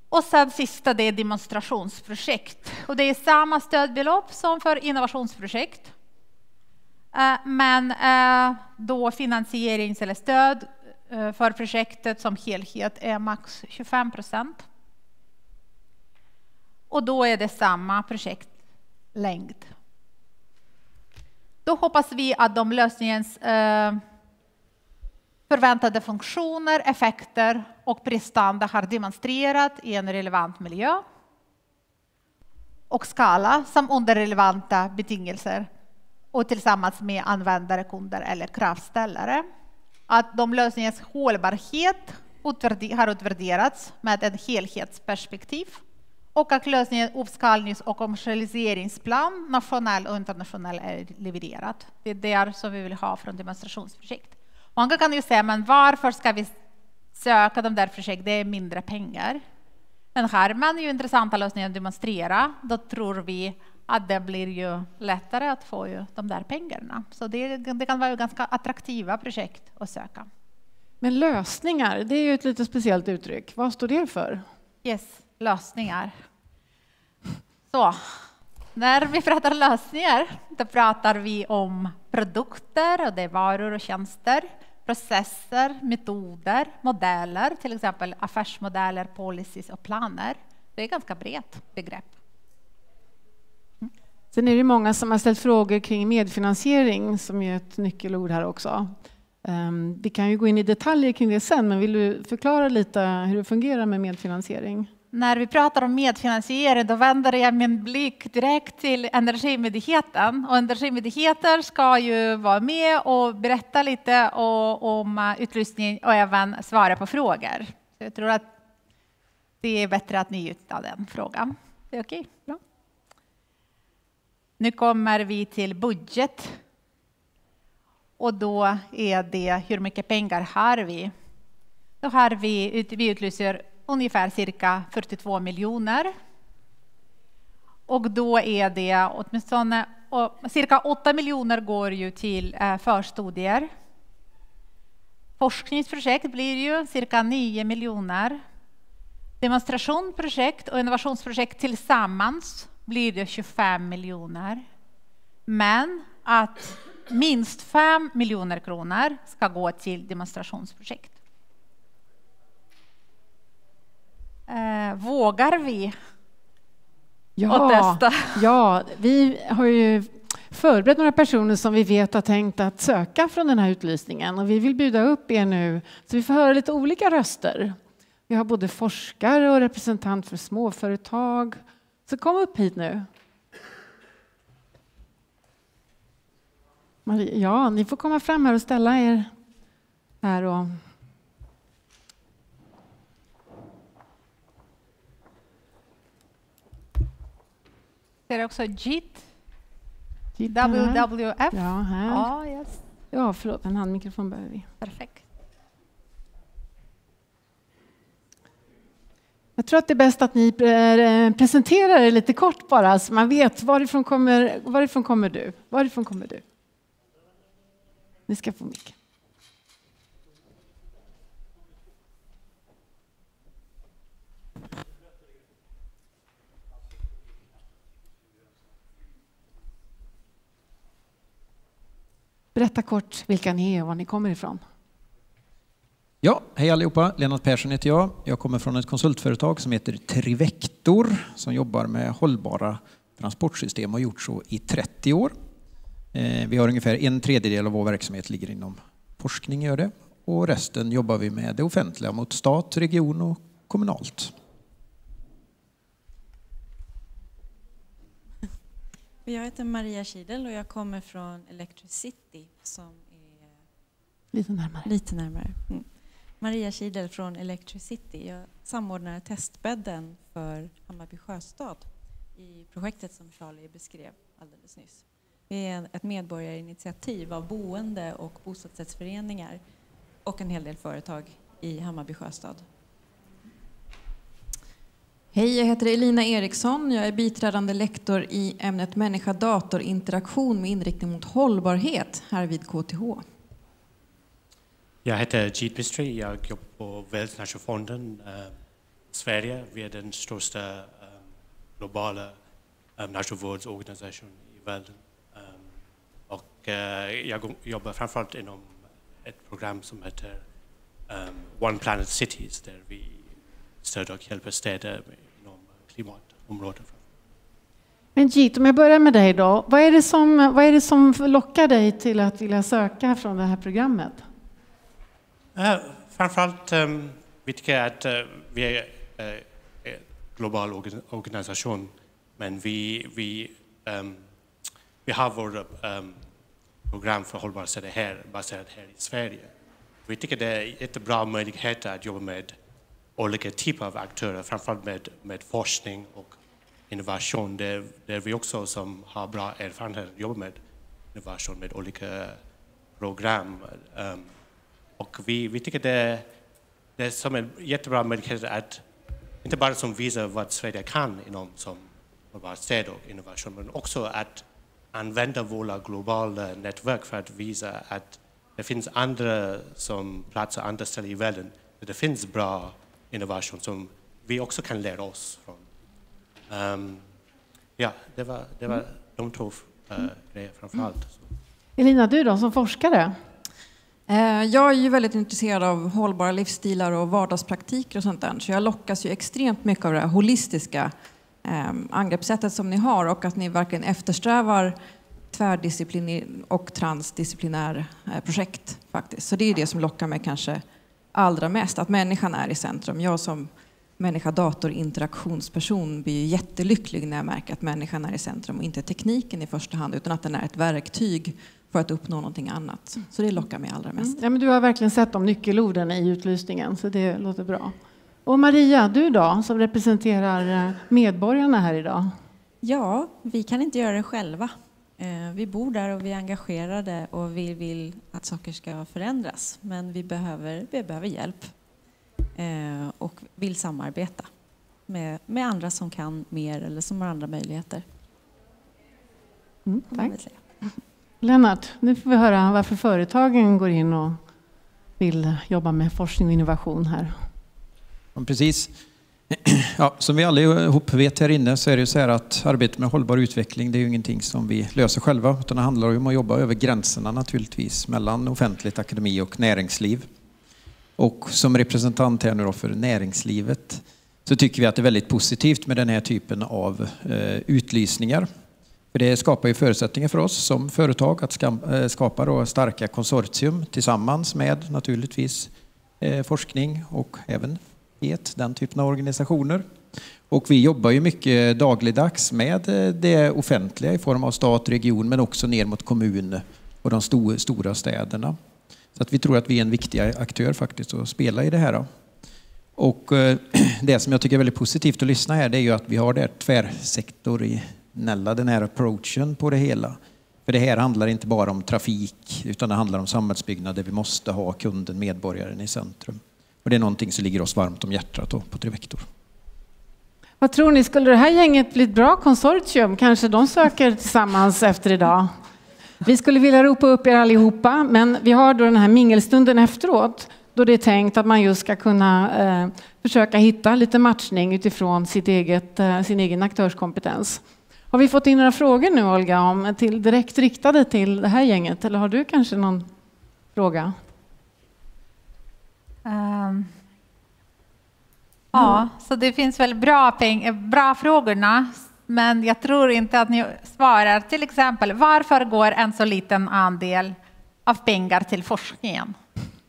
Och sen sista, det är demonstrationsprojekt. Och det är samma stödbelopp som för innovationsprojekt. Eh, men eh, då finansierings eller stöd för projektet som helhet är max 25 procent. Och då är det samma projektlängd. Då hoppas vi att de lösningens eh, förväntade funktioner, effekter och prestanda har demonstrerat i en relevant miljö och skala som under relevanta betingelser och tillsammans med användare, kunder eller kravställare. Att de lösningens hållbarhet har utvärderats med ett helhetsperspektiv och att lösningens uppskalnings och kommersialiseringsplan, nationell och internationell, är levererad. Det är det som vi vill ha från demonstrationsprojekt. Många kan ju säga, men varför ska vi söka de där projekten? Det är mindre pengar. Men här man ju intressanta lösningar att demonstrera. Då tror vi att det blir ju lättare att få ju de där pengarna. Så det, det kan vara ganska attraktiva projekt att söka. Men lösningar, det är ju ett lite speciellt uttryck. Vad står det för? Yes, lösningar. Så, när vi pratar lösningar, då pratar vi om produkter och det är varor och tjänster processer, metoder, modeller, till exempel affärsmodeller, policies och planer. Det är ett ganska brett begrepp. Mm. Sen är det många som har ställt frågor kring medfinansiering som är ett nyckelord här också. Ehm, vi kan ju gå in i detaljer kring det sen, men vill du förklara lite hur det fungerar med medfinansiering? När vi pratar om medfinansiering då vänder jag min blick direkt till Energimyndigheten. Och Energimyndigheten ska ju vara med och berätta lite om eh, utrustning och även svara på frågor. Så jag tror att det är bättre att ni tar den frågan. Det är okej? Bra. Nu kommer vi till budget. Och då är det hur mycket pengar har vi? Då har vi, vi utlyser ungefär cirka 42 miljoner. Och då är det åtminstone cirka 8 miljoner går ju till eh, förstudier. Forskningsprojekt blir ju cirka 9 miljoner. Demonstrationsprojekt och innovationsprojekt tillsammans blir det 25 miljoner. Men att minst 5 miljoner kronor ska gå till demonstrationsprojekt. Eh, vågar vi ja, testa? Ja, vi har ju förberett några personer som vi vet har tänkt att söka från den här utlysningen och vi vill bjuda upp er nu så vi får höra lite olika röster. Vi har både forskare och representant för småföretag. Så kom upp hit nu. Ja, ni får komma fram här och ställa er här och Ser också JIT. WWF. Ja, här. Ja, yes. ja, förlåt, en handmikrofon behöver vi. Perfekt. Jag tror att det är bäst att ni eh, presenterar er lite kort bara, så man vet varifrån kommer, varifrån kommer du? Varifrån kommer du? Ni ska få micken. Berätta kort vilka ni är och var ni kommer ifrån. Ja, hej allihopa. Lennart Persson heter jag. Jag kommer från ett konsultföretag som heter Trivector som jobbar med hållbara transportsystem och har gjort så i 30 år. Eh, vi har ungefär en tredjedel av vår verksamhet ligger inom forskning, gör det. och resten jobbar vi med det offentliga mot stat, region och kommunalt. Jag heter Maria Kidel och jag kommer från Electricity som är lite närmare. Lite närmare. Mm. Maria Kidel från Electricity. Jag samordnar testbädden för Hammarby sjöstad i projektet som Charlie beskrev alldeles nyss. Det är ett medborgarinitiativ av boende och bostadsrättsföreningar och en hel del företag i Hammarby sjöstad. Hej, jag heter Elina Eriksson. Jag är biträdande lektor i ämnet människa-dator-interaktion med inriktning mot hållbarhet här vid KTH. Jag heter Jeet Mistry. Jag jobbar på Världsnaturfonden eh, Sverige. Vi är den största eh, globala eh, naturvårdsorganisationen i världen. Eh, och eh, jag jobbar framförallt inom ett program som heter eh, One Planet Cities där vi stöder och hjälper städer inom klimatområdet. Men Jeet, om jag börjar med dig då. Vad är, det som, vad är det som lockar dig till att vilja söka från det här programmet? Uh, framförallt um, vi tycker att uh, vi är uh, en global organisation men vi, vi, um, vi har vårt um, program för hållbara städer här baserat här i Sverige. Vi tycker det är jättebra möjligheter att jobba med olika typer av aktörer, framförallt med, med forskning och innovation. Där, där vi också som har bra erfarenhet jobbar med innovation med olika program. Um, och vi, vi tycker det, det är som en jättebra möjlighet att inte bara som visar vad Sverige kan inom som hållbara städer och innovation, men också att använda våra globala nätverk för att visa att det finns andra som platser, andra ställen i världen där det finns bra innovation som vi också kan lära oss från. Um, ja, det var, det var de två uh, grejer framför allt. Elina, du då som forskare? Eh, jag är ju väldigt intresserad av hållbara livsstilar och vardagspraktiker och sånt där. Så jag lockas ju extremt mycket av det här holistiska eh, angreppssättet som ni har och att ni verkligen eftersträvar tvärdisciplinär och transdisciplinär eh, projekt faktiskt. Så det är det som lockar mig kanske allra mest, att människan är i centrum. Jag som människa-dator-interaktionsperson blir jättelycklig när jag märker att människan är i centrum och inte tekniken i första hand utan att den är ett verktyg för att uppnå någonting annat. Så det lockar mig allra mest. Mm. Ja, men du har verkligen sett de nyckelorden i utlysningen så det låter bra. Och Maria, du då som representerar eh, medborgarna här idag? Ja, vi kan inte göra det själva. Eh, vi bor där och vi är engagerade och vi vill att saker ska förändras. Men vi behöver, vi behöver hjälp eh, och vill samarbeta med, med andra som kan mer eller som har andra möjligheter. Mm, tack. Lennart, nu får vi höra varför företagen går in och vill jobba med forskning och innovation här. Precis. Ja, som vi allihop vet här inne så är det ju så här att arbetet med hållbar utveckling det är ju ingenting som vi löser själva utan det handlar om att jobba över gränserna naturligtvis mellan offentligt, akademi och näringsliv. Och som representant här nu då för näringslivet så tycker vi att det är väldigt positivt med den här typen av eh, utlysningar. För det skapar ju förutsättningar för oss som företag att eh, skapa då starka konsortium tillsammans med naturligtvis eh, forskning och även et, den typen av organisationer. Och vi jobbar ju mycket dagligdags med eh, det offentliga i form av stat, region men också ner mot kommun och de stora städerna. Så att vi tror att vi är en viktig aktör faktiskt att spela i det här. Och eh, det som jag tycker är väldigt positivt att lyssna här det är ju att vi har det här tvärsektoriella, den här approachen på det hela. För det här handlar inte bara om trafik utan det handlar om samhällsbyggnad där vi måste ha kunden, medborgaren i centrum. Och det är någonting som ligger oss varmt om hjärtat på Trivector. Vad tror ni, skulle det här gänget bli ett bra konsortium? Kanske de söker tillsammans efter idag? Vi skulle vilja ropa upp er allihopa, men vi har då den här mingelstunden efteråt då det är tänkt att man just ska kunna eh, försöka hitta lite matchning utifrån sitt eget, eh, sin egen aktörskompetens. Har vi fått in några frågor nu Olga, om, till, direkt riktade till det här gänget? Eller har du kanske någon fråga? Um, ja, så det finns väl bra, peng, bra frågorna, men jag tror inte att ni svarar. Till exempel, varför går en så liten andel av pengar till forskningen?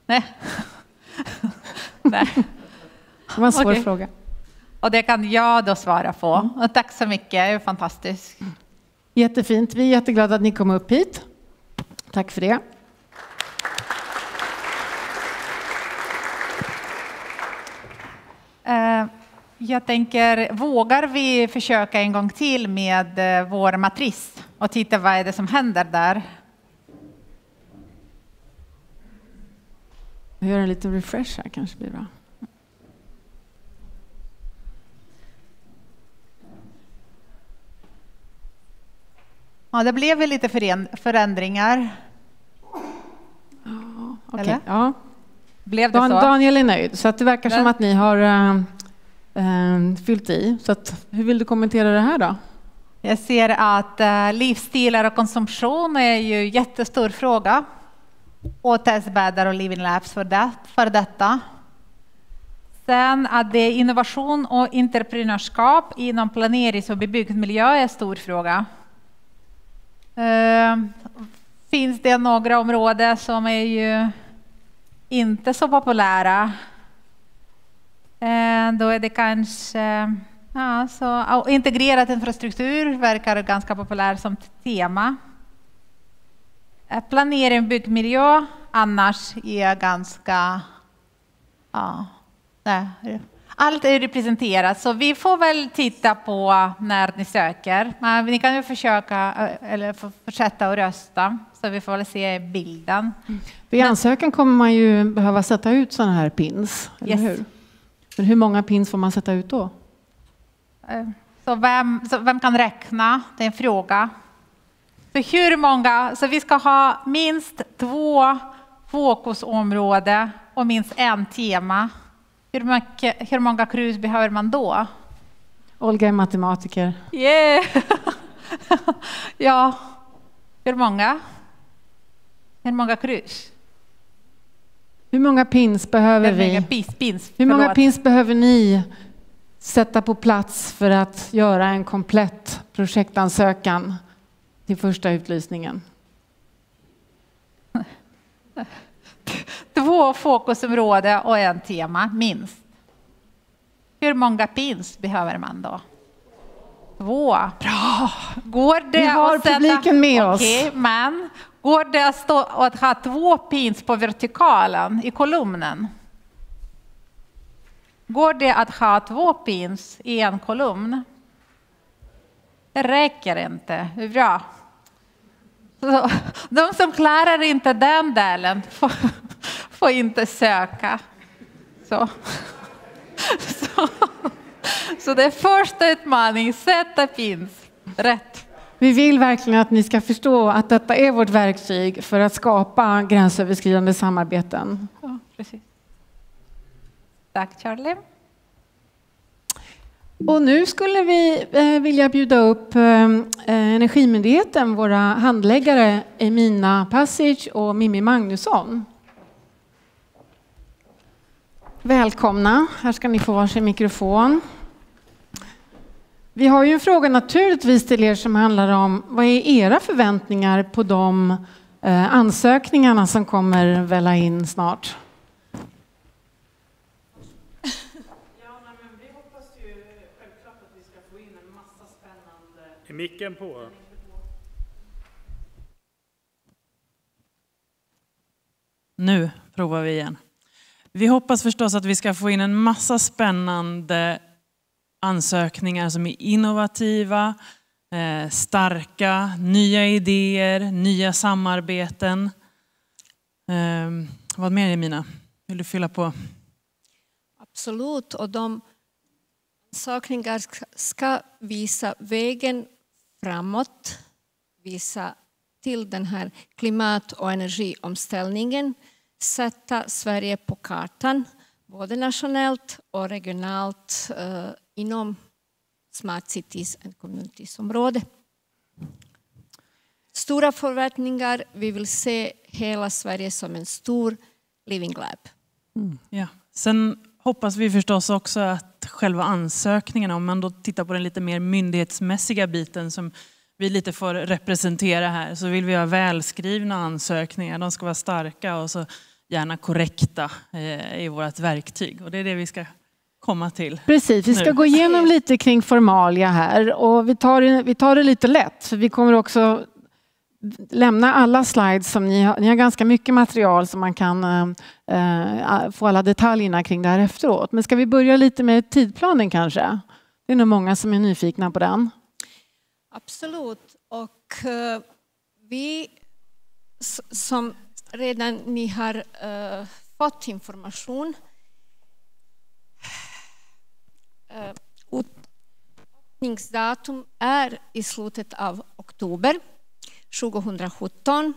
Nej. Nej. Det var en svår okay. fråga. Och det kan jag då svara på. Mm. Och tack så mycket, det är fantastiskt. Jättefint. Vi är jätteglada att ni kom upp hit. Tack för det. Jag tänker, vågar vi försöka en gång till med eh, vår matris och titta vad är det som händer där? Jag gör en liten refresh här kanske blir bra. Ja, det blev väl lite förändringar. Okej, Eller? Ja. Blev det Dan, så? Daniel är nöjd, så att det verkar som Men- att ni har eh, fyllt i. Så att, hur vill du kommentera det här då? Jag ser att uh, livsstilar och konsumtion är ju jättestor fråga. Och testbäddar och living labs för, det, för detta. Sen att det är innovation och entreprenörskap inom planerings och bebyggd miljö är en stor fråga. Eh, finns det några områden som är ju inte så populära? Eh, då är det kanske Ja, så integrerad infrastruktur verkar ganska populär som tema. Eh, Planering och byggmiljö annars är ganska... Ja, nej. Allt är representerat, så vi får väl titta på när ni söker. Men ni kan ju försöka eh, eller fortsätta att rösta, så vi får väl se bilden. Vid ansökan kommer man ju behöva sätta ut sådana här pins, eller Yes. hur? Men hur många pins får man sätta ut då? Eh, Så vem, så vem kan räkna? Det är en fråga. Så hur många? Så vi ska ha minst två fokusområden och minst en tema. Hur, mycket, hur många krus behöver man då? Olga är matematiker. Yeah. ja, hur många? Hur många krus? Hur många pins behöver Hur många vi? pins? pins Hur många pins behöver ni sätta på plats för att göra en komplett projektansökan till första utlysningen? Två fokusområden och en tema, minst. Hur många pins behöver man då? Två. Bra! Går det Vi har att sätta... publiken med oss. Okej, men går det att, stå, att ha två pins på vertikalen i kolumnen? Går det att ha två pins i en kolumn? Det räcker inte. Bra? Så, de som klarar inte den delen får, får inte söka. Så. Så. Så det är första utmaningen, sätta pins rätt. Vi vill verkligen att ni ska förstå att detta är vårt verktyg för att skapa gränsöverskridande samarbeten. Ja, precis. Tack Charlie. Och nu skulle vi eh, vilja bjuda upp eh, eh, Energimyndigheten, våra handläggare Emina Passage och Mimmi Magnusson. Välkomna, här ska ni få varsin mikrofon. Vi har ju en fråga naturligtvis till er som handlar om vad är era förväntningar på de ansökningarna som kommer välla in snart? Micken på? Nu provar vi igen. Vi hoppas förstås att vi ska få in en massa spännande ansökningar som är innovativa, eh, starka, nya idéer, nya samarbeten. Eh, vad mer Emina? Vill du fylla på? Absolut, och de ansökningar ska- ska visa vägen framåt, visa till den här klimat och energiomställningen, sätta Sverige på kartan, både nationellt och regionalt eh, inom Smart Cities and Communities-området. Stora förväntningar, vi vill se hela Sverige som en stor living lab. Mm, ja. Sen hoppas vi förstås också att själva ansökningarna, om man då tittar på den lite mer myndighetsmässiga biten som vi lite får representera här, så vill vi ha välskrivna ansökningar. De ska vara starka och så gärna korrekta eh, i vårt verktyg. Och det är det vi ska komma till. Precis, vi ska nu. gå igenom lite kring formalia här och vi tar, vi tar det lite lätt för vi kommer också lämna alla slides som ni har. Ni har ganska mycket material som man kan eh, eh, få alla detaljerna kring det här efteråt. Men ska vi börja lite med tidplanen kanske? Det är nog många som är nyfikna på den. Absolut. Och eh, vi som redan ni har eh, fått information eh, uh, Öppningsdatum är i slutet av oktober 2017.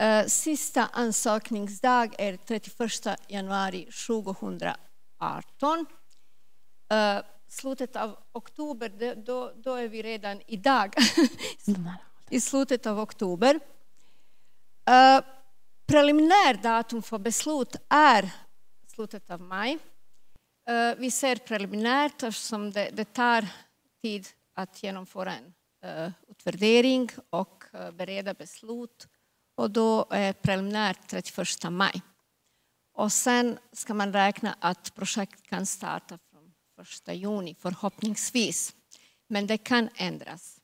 Uh, sista ansökningsdag är 31 januari 2018. Uh, slutet av oktober, då, då är vi redan idag. I slutet av oktober. Uh, preliminär datum för beslut är slutet av maj. Vi ser preliminärt eftersom det, det tar tid att genomföra en utvärdering och bereda beslut. Och då är preliminärt 31 maj. Och sen ska man räkna att projekt kan starta 1 juni förhoppningsvis. Men det kan ändras.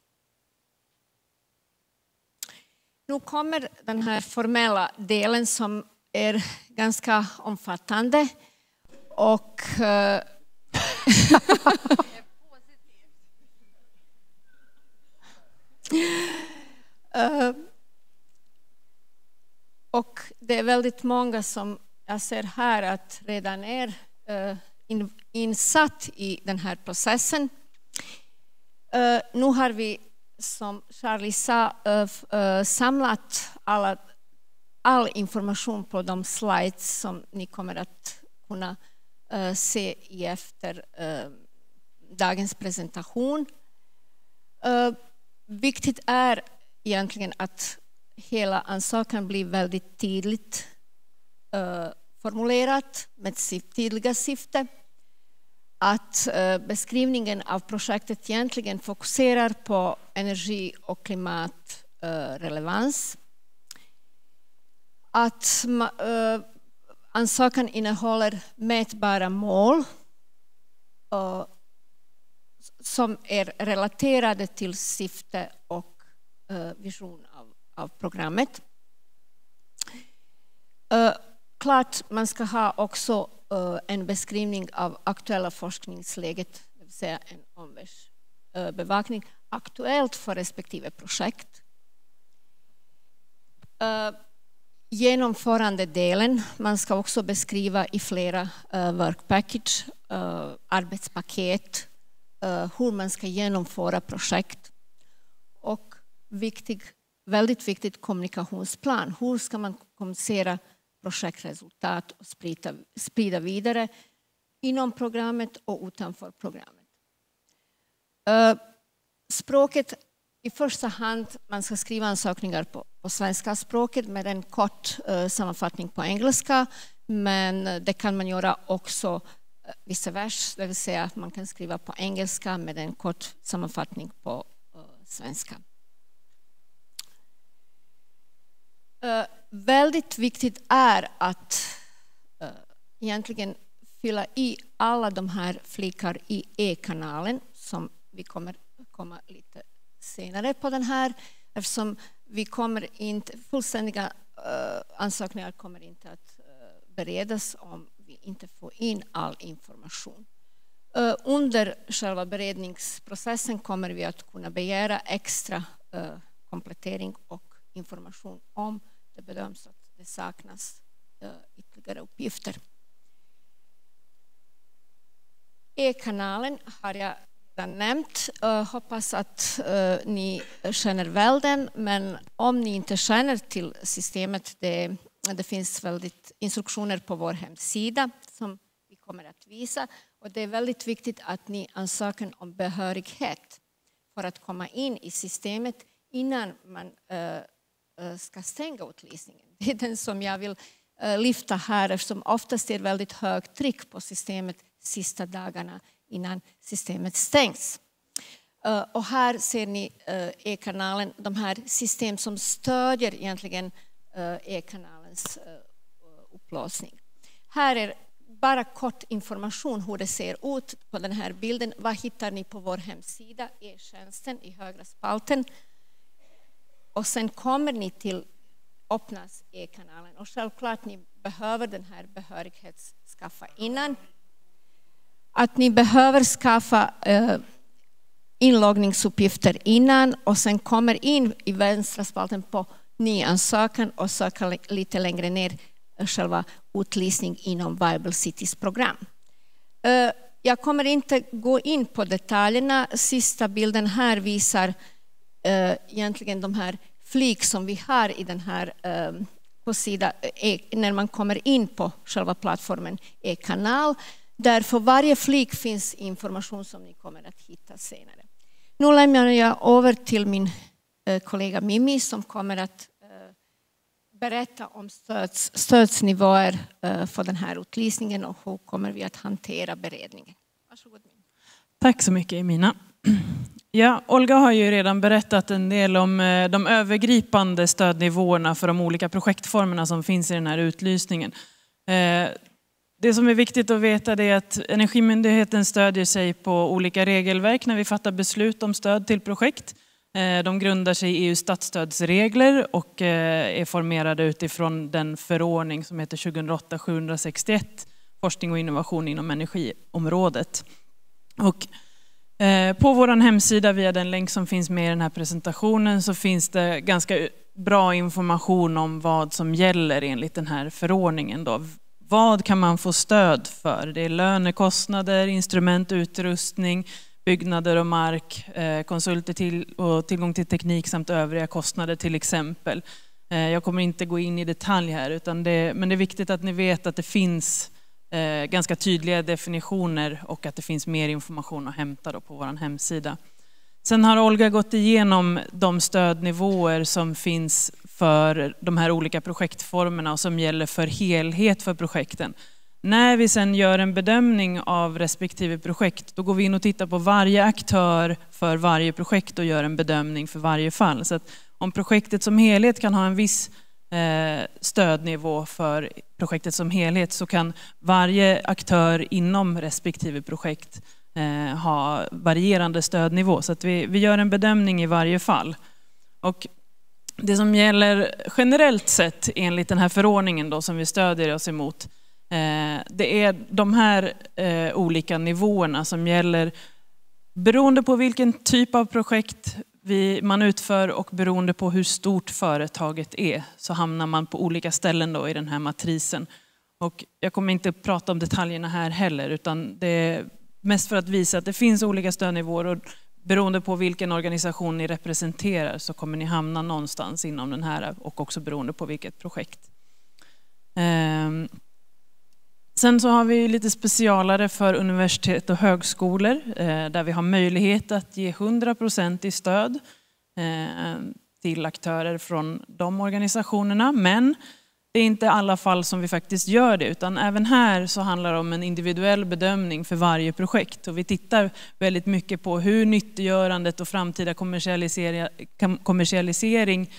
Nu kommer den här formella delen som är ganska omfattande. Och... Eh, Ehm, och det är väldigt många som jag ser här att redan är eh, insatt i den här processen. Eh, nu har vi, som Charlie sa, eh, samlat alla, all information på de slides som ni kommer att kunna se i efter dagens presentation. Viktigt är egentligen att hela ansökan blir väldigt tydligt eh, formulerat med sitt tydliga syfte att eh, beskrivningen av projektet egentligen fokuserar på energi och klimatrelevans. Eh, att eh, ansökan innehåller mätbara mål eh, som är relaterade till syfte och Eh, vision av programmet. Eh, klart man ska ha också eh, en beskrivning av aktuella forskningsläget, det vill säga en omvärldsbevakning aktuellt för respektive projekt. Genomförandedelen, man ska också beskriva i flera work package, arbetspaket, hur man ska genomföra projekt. Och viktig, väldigt viktigt kommunikationsplan, hur ska man kommunicera projektresultat och sprida, sprida vidare inom programmet och utanför programmet. Eh, språket i första hand, man ska skriva ansökningar på, på svenska språket med en kort eh, sammanfattning på engelska, men det kan man göra också eh, vice versa, det vill säga att man kan skriva på engelska med en kort sammanfattning på svenska. Uh, väldigt viktigt är att uh, egentligen fylla i alla de här flikar i e-kanalen som vi kommer komma lite senare på den här eftersom vi kommer inte, fullständiga uh, ansökningar kommer inte att uh, beredas om vi inte får in all information. Uh, under själva beredningsprocessen kommer vi att kunna begära extra komplettering och information om det bedöms att det saknas ytterligare uppgifter. E-kanalen har jag redan nämnt. Hoppas att ni känner väl den, men om ni inte känner till systemet, det, det finns väldigt instruktioner på vår hemsida som vi kommer att visa. Och det är väldigt viktigt att ni ansöker om behörighet för att komma in i systemet innan man Eh, Eh, ska stänga utlysningen. Det är den som jag vill eh, lyfta här eftersom oftast är det väldigt högt tryck på systemet sista dagarna innan systemet stängs. Eh, och här ser ni e-kanalen, de här system som stödjer egentligen e-kanalens upplåsning. Här är bara kort information hur det ser ut på den här bilden. Vad hittar ni på vår hemsida, e-tjänsten i högra spalten och sen kommer ni till öppnas e-kanalen och självklart ni behöver den här behörighetsskaffa innan. Att ni behöver skaffa eh, inloggningsuppgifter innan och sen kommer in i vänstra spalten på nyansökan och söka lite längre ner eh, själva utlysning inom Bible Cities program. Eh, jag kommer inte gå in på detaljerna. Sista bilden här visar Eh, egentligen de här flik som vi har i den här eh, på sida, eh, när man kommer in på själva plattformen e-kanal. Där för varje flik finns information som ni kommer att hitta senare. Nu lämnar jag över till min kollega Mimi som kommer att berätta om stöds, stödsnivåer för den här utlysningen och hur kommer vi att hantera beredningen. Varsågod. Tack så mycket Emina. Ja, Olga har ju redan berättat en del om eh, de övergripande stödnivåerna för de olika projektformerna som finns i den här utlysningen. Eh, det som är viktigt att veta är att Energimyndigheten stödjer sig på olika regelverk när vi fattar beslut om stöd till projekt. Eh, de grundar sig i EUs statsstödsregler och är formerade utifrån den förordning som heter 2008-761, forskning och innovation inom energiområdet. Och Eh, på vår hemsida via den länk som finns med i den här presentationen så finns det ganska bra information om vad som gäller enligt den här förordningen. Då. Vad kan man få stöd för? Det är lönekostnader, instrument, utrustning, byggnader och mark, eh, konsulter till och tillgång till teknik samt övriga kostnader till exempel. Eh, jag kommer inte gå in i detalj här, utan det, men det är viktigt att ni vet att det finns eh, ganska tydliga definitioner och att det finns mer information att hämta på vår hemsida. Sen har Olga gått igenom de stödnivåer som finns för de här olika projektformerna och som gäller för helhet för projekten. När vi sen gör en bedömning av respektive projekt, då går vi in och tittar på varje aktör för varje projekt och gör en bedömning för varje fall. Så att om projektet som helhet kan ha en viss Eh, stödnivå för projektet som helhet så kan varje aktör inom respektive projekt eh, ha varierande stödnivå. Så att vi, vi gör en bedömning i varje fall. Och det som gäller generellt sett enligt den här förordningen då, som vi stödjer oss emot eh, det är de här olika nivåerna som gäller beroende på vilken typ av projekt man utför och beroende på hur stort företaget är så hamnar man på olika ställen då i den här matrisen. Och jag kommer inte att prata om detaljerna här heller utan det är mest för att visa att det finns olika stödnivåer och beroende på vilken organisation ni representerar så kommer ni hamna någonstans inom den här och också beroende på vilket projekt. Ehm, Sen så har vi lite specialare för universitet och högskolor eh, där vi har möjlighet att ge 100 i stöd eh, till aktörer från de organisationerna. Men det är inte alla fall som vi faktiskt gör det, utan även här så handlar det om en individuell bedömning för varje projekt. Och vi tittar väldigt mycket på hur nyttiggörandet och framtida kommersialisering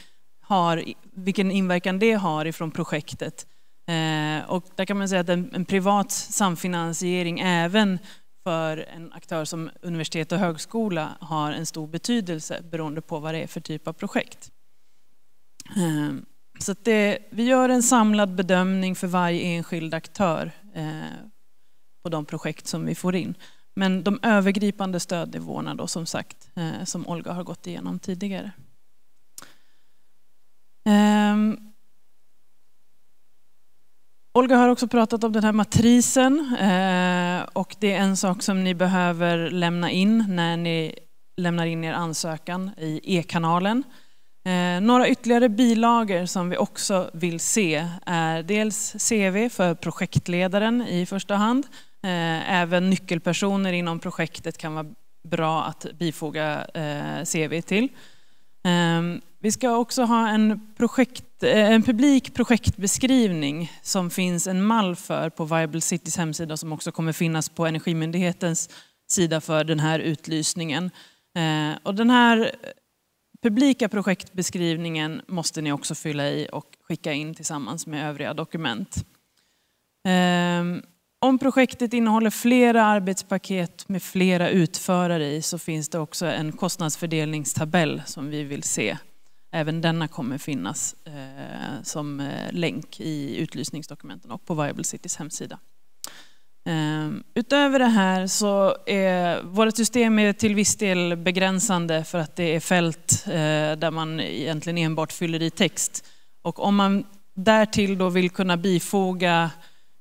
har, vilken inverkan det har ifrån projektet. Eh, och där kan man säga att en, en privat samfinansiering även för en aktör som universitet och högskola har en stor betydelse beroende på vad det är för typ av projekt. Eh, så det, vi gör en samlad bedömning för varje enskild aktör eh, på de projekt som vi får in. Men de övergripande stödnivåerna då som sagt, som Olga har gått igenom tidigare. Olga har också pratat om den här matrisen eh, och det är en sak som ni behöver lämna in när ni lämnar in er ansökan i e-kanalen. Eh, några ytterligare bilagor som vi också vill se är dels CV för projektledaren i första hand. Eh, även nyckelpersoner inom projektet kan vara bra att bifoga CV till. Vi ska också ha en, projekt, Eh, en publik projektbeskrivning som finns en mall för på Viable Cities hemsida som också kommer finnas på Energimyndighetens sida för den här utlysningen. Eh, och den här publika projektbeskrivningen måste ni också fylla i och skicka in tillsammans med övriga dokument. Ehm, om projektet innehåller flera arbetspaket med flera utförare i så finns det också en kostnadsfördelningstabell som vi vill se Även denna kommer finnas eh, som eh, länk i utlysningsdokumenten och på Viable Cities hemsida. Ehm, utöver det här så är vårt system är till viss del begränsande för att det är fält eh, där man egentligen enbart fyller i text. Och om man därtill då vill kunna bifoga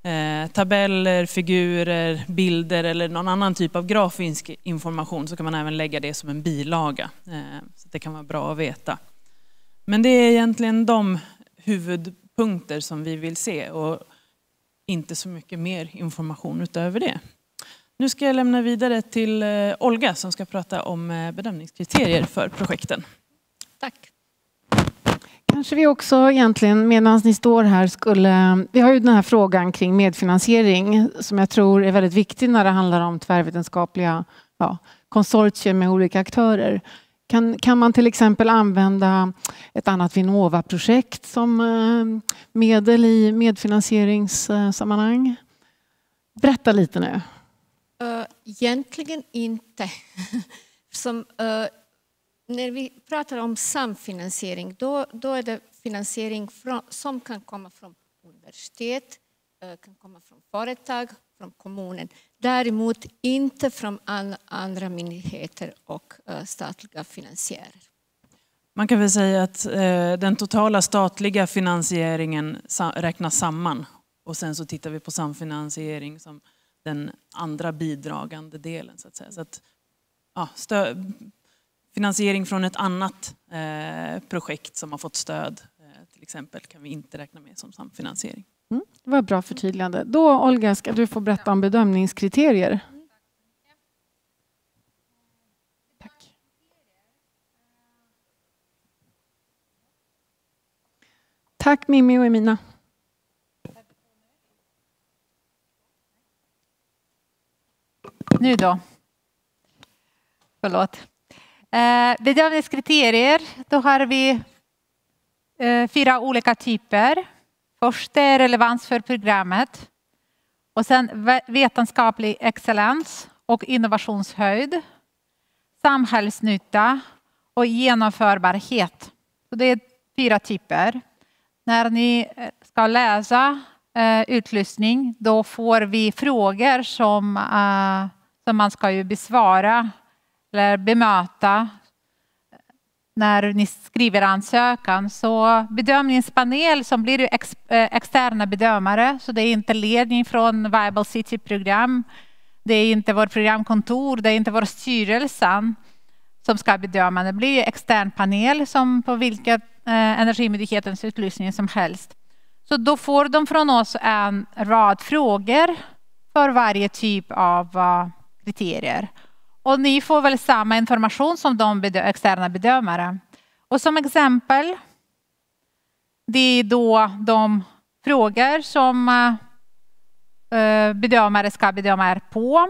eh, tabeller, figurer, bilder eller någon annan typ av grafisk information så kan man även lägga det som en bilaga. Eh, så det kan vara bra att veta. Men det är egentligen de huvudpunkter som vi vill se och inte så mycket mer information utöver det. Nu ska jag lämna vidare till eh, Olga som ska prata om eh, bedömningskriterier för projekten. Tack. Kanske vi också egentligen medan ni står här skulle... Vi har ju den här frågan kring medfinansiering som jag tror är väldigt viktig när det handlar om tvärvetenskapliga ja, konsortier med olika aktörer. Kan, kan man till exempel använda ett annat Vinnova-projekt som eh, medel i medfinansieringssammanhang? Berätta lite nu. Eh, egentligen inte. Som, uh, när vi pratar om samfinansiering, då, då är det finansiering från, som kan komma från universitet, uh, kan komma från företag, från kommunen. Däremot inte från andra myndigheter och eh, statliga finansiärer. Man kan väl säga att eh, den totala statliga finansieringen räknas samman och sen så tittar vi på samfinansiering som den andra bidragande delen. Så att säga. Så att, ja, finansiering från ett annat eh, projekt som har fått stöd eh, till exempel kan vi inte räkna med som samfinansiering. Mm, det var ett bra förtydligande. Då Olga ska du få berätta om bedömningskriterier. Tack. Tack Mimmi och Emina. Nu då. Förlåt. Eh, bedömningskriterier, då har vi eh, fyra olika typer. Först är relevans för programmet. Och sen vetenskaplig excellens och innovationshöjd. Samhällsnytta och genomförbarhet. Så det är fyra typer. När ni eh, ska läsa eh, utlysning då får vi frågor som eh, som man ska ju besvara eller bemöta när ni skriver ansökan. Så bedömningspanel som blir ex, eh, externa bedömare, så det är inte ledning från Viable City-program. Det är inte vårt programkontor, det är inte vår styrelse som ska bedöma. Det blir extern panel som på vilket eh, Energimyndighetens utlysning som helst. Så då får de från oss en rad frågor för varje typ av uh, kriterier. Och ni får väl samma information som de bedö externa bedömare. Och som exempel, det är då de frågor som eh, eh, bedömare ska bedöma er på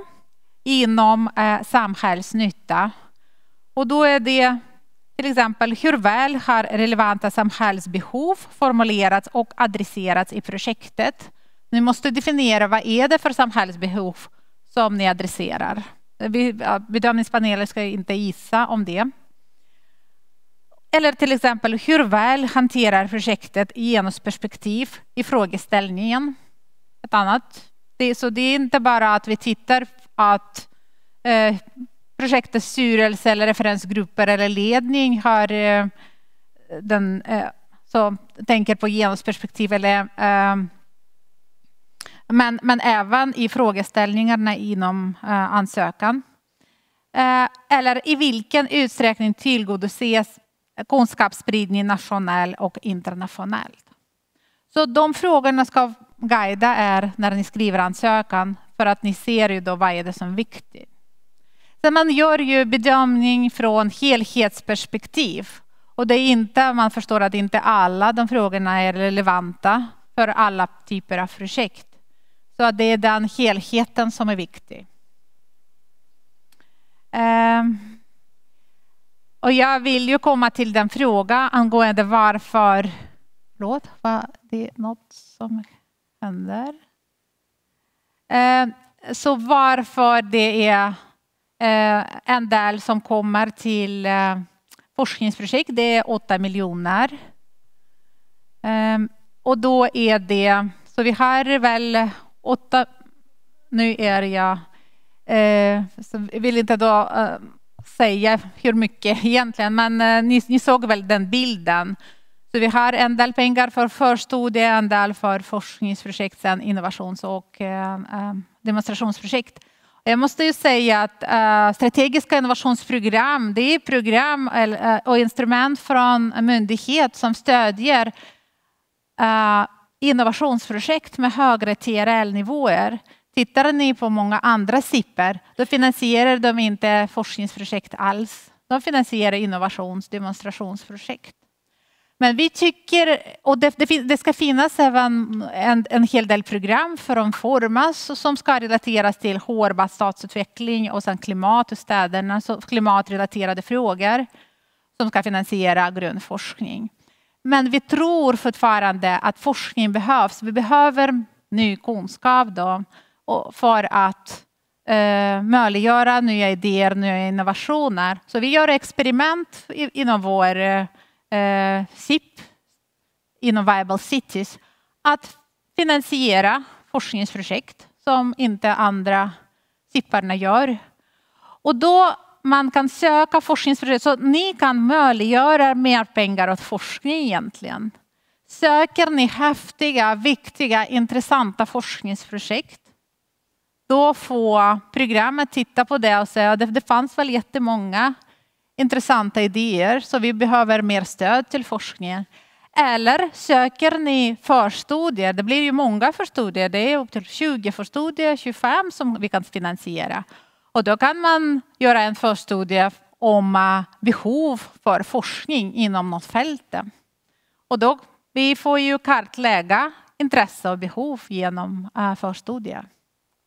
inom eh, samhällsnytta. Och då är det till exempel hur väl har relevanta samhällsbehov formulerats och adresserats i projektet. Ni måste definiera vad är det för samhällsbehov som ni adresserar. Bedömningspaneler ska inte gissa om det. Eller till exempel hur väl hanterar projektet genusperspektiv i frågeställningen? Ett annat. Det, så det är inte bara att vi tittar att eh, projektets styrelse eller referensgrupper eller ledning har eh, den, eh, så tänker på genusperspektiv eller eh, men, men även i frågeställningarna inom eh, ansökan. Eh, eller i vilken utsträckning tillgodoses kunskapsspridning nationellt och internationellt. Så de frågorna ska guida er när ni skriver ansökan för att ni ser ju då vad är det som är viktigt. Så man gör ju bedömning från helhetsperspektiv och det är inte, man förstår att inte alla de frågorna är relevanta för alla typer av projekt. Så det är den helheten som är viktig. Ehm, och jag vill ju komma till den fråga angående varför... Förlåt, var det något som händer? Ehm, så varför det är eh, en del som kommer till eh, forskningsprojekt. Det är 8 miljoner. Ehm, och då är det, så vi har väl åtta, nu är jag, eh, så jag vill inte då eh, säga hur mycket egentligen, men eh, ni, ni såg väl den bilden. Så vi har en del pengar för förstudie, en del för forskningsprojekt, sen innovations och eh, eh demonstrationsprojekt. Jag måste ju säga att eh, strategiska innovationsprogram, det är program eh, och instrument från en myndighet som stödjer innovationsprojekt med högre TRL-nivåer. Tittar ni på många andra SIPer, då finansierar de inte forskningsprojekt alls. De finansierar innovations demonstrationsprojekt. Men vi tycker, och det, det, det, ska finnas även en, en hel del program för de formas som ska relateras till hållbar stadsutveckling och sen klimat och städerna, så klimatrelaterade frågor som ska finansiera grundforskning. Men vi tror fortfarande att forskning behövs. Vi behöver ny kunskap då, för att eh, möjliggöra nya idéer, nya innovationer. Så vi gör experiment inom vår eh, eh SIP, inom Viable Cities, att finansiera forskningsprojekt som inte andra SIParna gör. Och då man kan söka forskningsprojekt, så ni kan möjliggöra mer pengar åt forskning egentligen. Söker ni häftiga, viktiga, intressanta forskningsprojekt, då får programmet titta på det och säga att det, fanns väl jättemånga intressanta idéer så vi behöver mer stöd till forskningen. Eller söker ni förstudier, det blir ju många förstudier, det är upp till 20 förstudier, 25 som vi kan finansiera. Och då kan man göra en förstudie om eh, behov för forskning inom något fält. Och då vi får ju kartlägga intresse och behov genom eh, förstudier.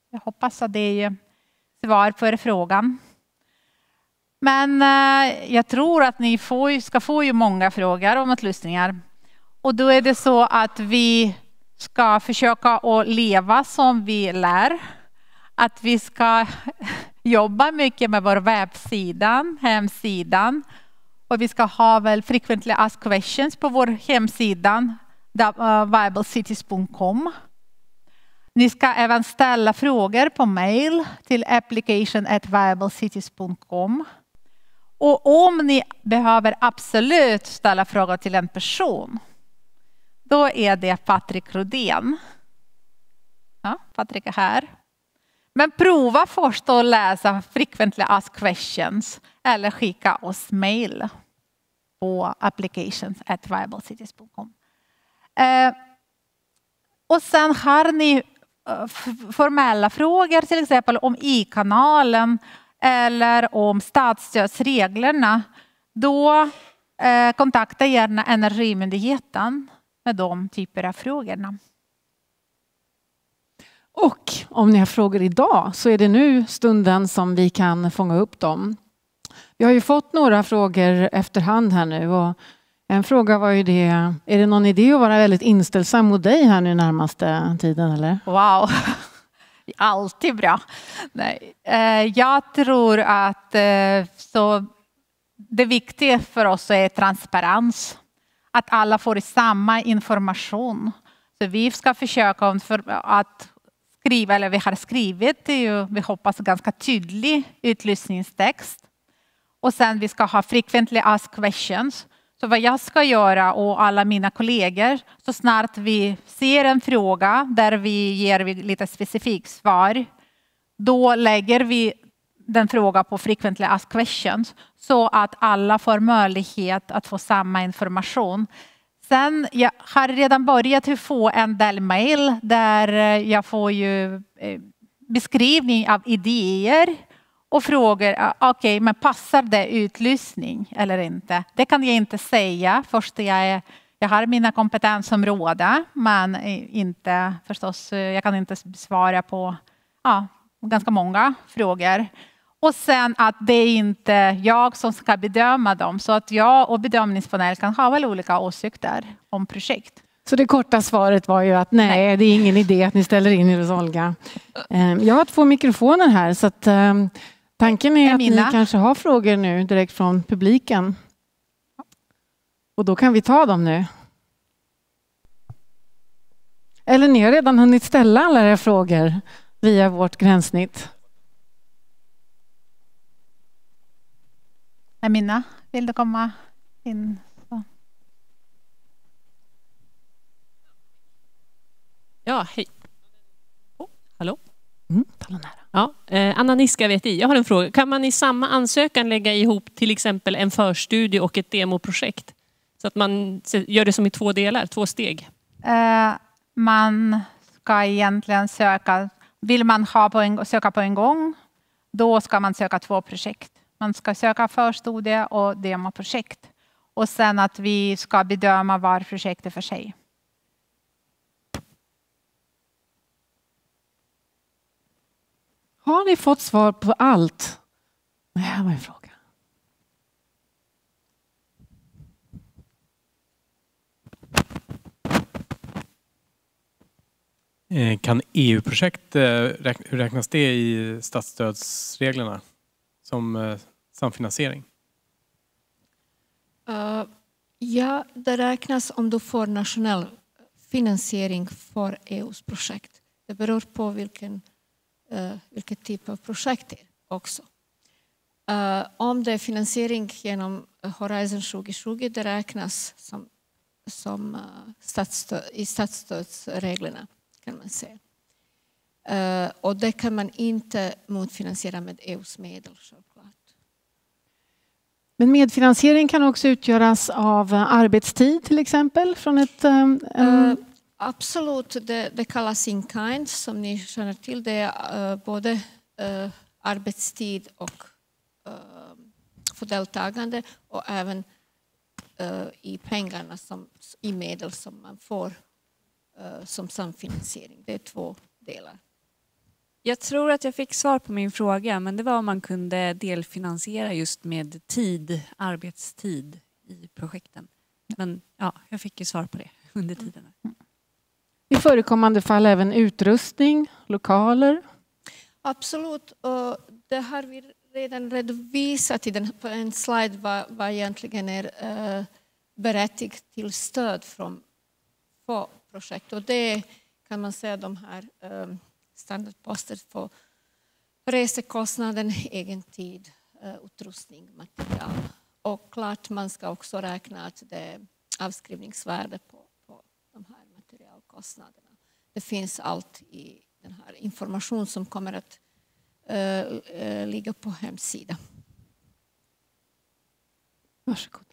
Jag hoppas att det är svar på frågan. Men eh, jag tror att ni får, ska få ju många frågor om utlysningar. Och då är det så att vi ska försöka att leva som vi lär. Att vi ska jobba mycket med vår webbsida, hemsidan. Och vi ska ha väl frequently asked questions på vår hemsida, eh, viablecities.com. Ni ska även ställa frågor på mail till application@viablecities.com. Och om ni behöver absolut ställa frågor till en person, då är det Patrik Rodén. Ja, Patrik är här. Men prova först att läsa frequently asked questions eller skicka oss mail på applications at viablecities.com. Eh, och sen har ni eh, formella frågor till exempel om i-kanalen eller om statsstödsreglerna. Då eh, kontakta gärna Energimyndigheten med de typer av frågorna. Och om ni har frågor idag så är det nu stunden som vi kan fånga upp dem. Vi har ju fått några frågor efterhand här nu och en fråga var ju det, är det någon idé att vara väldigt inställsam mot dig här nu närmaste tiden eller? Wow, alltid bra. Nej. Eh, jag tror att eh, så det viktiga för oss är transparens. Att alla får samma information. Så vi ska försöka att skriva, eller vi har skrivit, vi hoppas ganska tydlig utlysningstext. Och sen vi ska ha frequently asked questions. Så vad jag ska göra och alla mina kollegor, så snart vi ser en fråga där vi ger lite specifikt svar, då lägger vi den fråga på frequently asked questions så att alla får möjlighet att få samma information. Sen, jag har redan börjat få en del mejl där eh, jag får ju eh, beskrivning av idéer och frågor. Ah, okej, okay, men passar det utlysning eller inte? Det kan jag inte säga. Först jag, är, jag har mina kompetensområden, men eh, inte förstås. Jag kan inte svara på ja, ganska många frågor. Och sen att det är inte jag som ska bedöma dem. Så att jag och bedömningspanel kan ha väl olika åsikter om projekt. Så det korta svaret var ju att nej, nej. det är ingen idé att ni ställer in er hos Olga. Ehm, jag har två mikrofoner här så att ehm, tanken är att ni kanske har frågor nu direkt från publiken. Och då kan vi ta dem nu. Eller ni har redan hunnit ställa alla era frågor via vårt gränssnitt. Amina, vill du komma in? Ja, hej. Oh, hallå? Mm, ja, eh, Anna Niska VTI, jag har en fråga. Kan man i samma ansökan lägga ihop till exempel en förstudie och ett demoprojekt? Så att man gör det som i två delar, två steg? Eh, man ska egentligen söka, vill man ha på en, söka på en gång, då ska man söka två projekt. Man ska söka förstudie och demoprojekt. Och sen att vi ska bedöma var projektet för sig. Har ni fått svar på allt? Det här var en fråga. Eh, kan EU-projekt, eh, hur räknas det i statsstödsreglerna som eh, samfinansiering? Uh, ja, det räknas om du får nationell finansiering för EUs projekt. Det beror på vilken uh, vilket typ av projekt det är också. Uh, om det är finansiering genom Horizon 2020, det räknas som, som uh, statsstöd, i statsstödsreglerna kan man säga. Uh, och det kan man inte motfinansiera med EUs medel självklart. Men medfinansiering kan också utgöras av eh, arbetstid till exempel från ett um, Absolut, det, det kallas in kind som ni känner till. Det är uh, både uh, arbetstid och uh, för deltagande och även uh, i pengarna, som, i medel som man får som samfinansiering. Det är två delar. Jag tror att jag fick svar på min fråga, men det var om man kunde delfinansiera just med tid, arbetstid i projekten. Men ja, jag fick ju svar på det under tiden. I förekommande fall även utrustning, lokaler? Absolut. Och det har vi redan redovisat i den, på en slide vad, vad egentligen är uh, berättigat till stöd från projekt. Och det kan man säga de här um, standardposter för resekostnaden, egen tid, uh, utrustning, material. Och klart man ska också räkna att det är avskrivningsvärde på, på de här kostnaderna. Det finns allt i den här information som kommer att uh, ligga på hemsidan. Varsågod.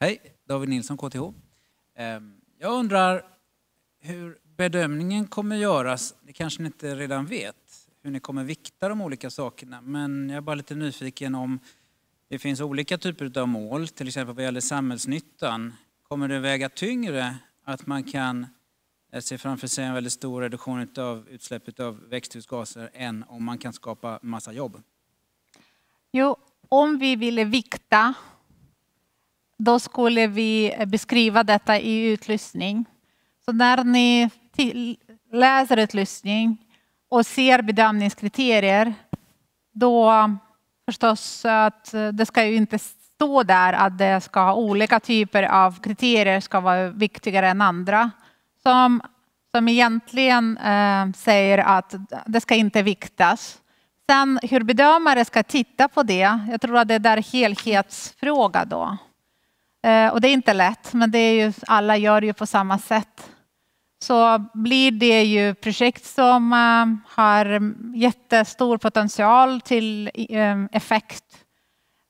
Hej, David Nilsson, KTH. Ehm, jag undrar hur bedömningen kommer göras. Det kanske ni inte redan vet, hur ni kommer vikta de olika sakerna. Men jag är bara lite nyfiken om det finns olika typer av mål, till exempel vad gäller samhällsnyttan. Kommer det väga tyngre att man kan eh, se framför sig en väldigt stor reduktion av utsläppet av växthusgaser än om man kan skapa massa jobb? Jo, om vi ville vikta, då skulle vi eh, beskriva detta i utlysning. Så när ni läser utlysning och ser bedömningskriterier, då förstås att eh, det ska ju inte stå där att det ska ha olika typer av kriterier ska vara viktigare än andra. Som, som egentligen eh, säger att det ska inte viktas. Sen hur bedömare ska titta på det, jag tror att det är där helhetsfråga då. Eh, och det är inte lätt, men det är ju, alla gör ju på samma sätt. Så blir det ju projekt som eh, har jättestor potential till eh, effekt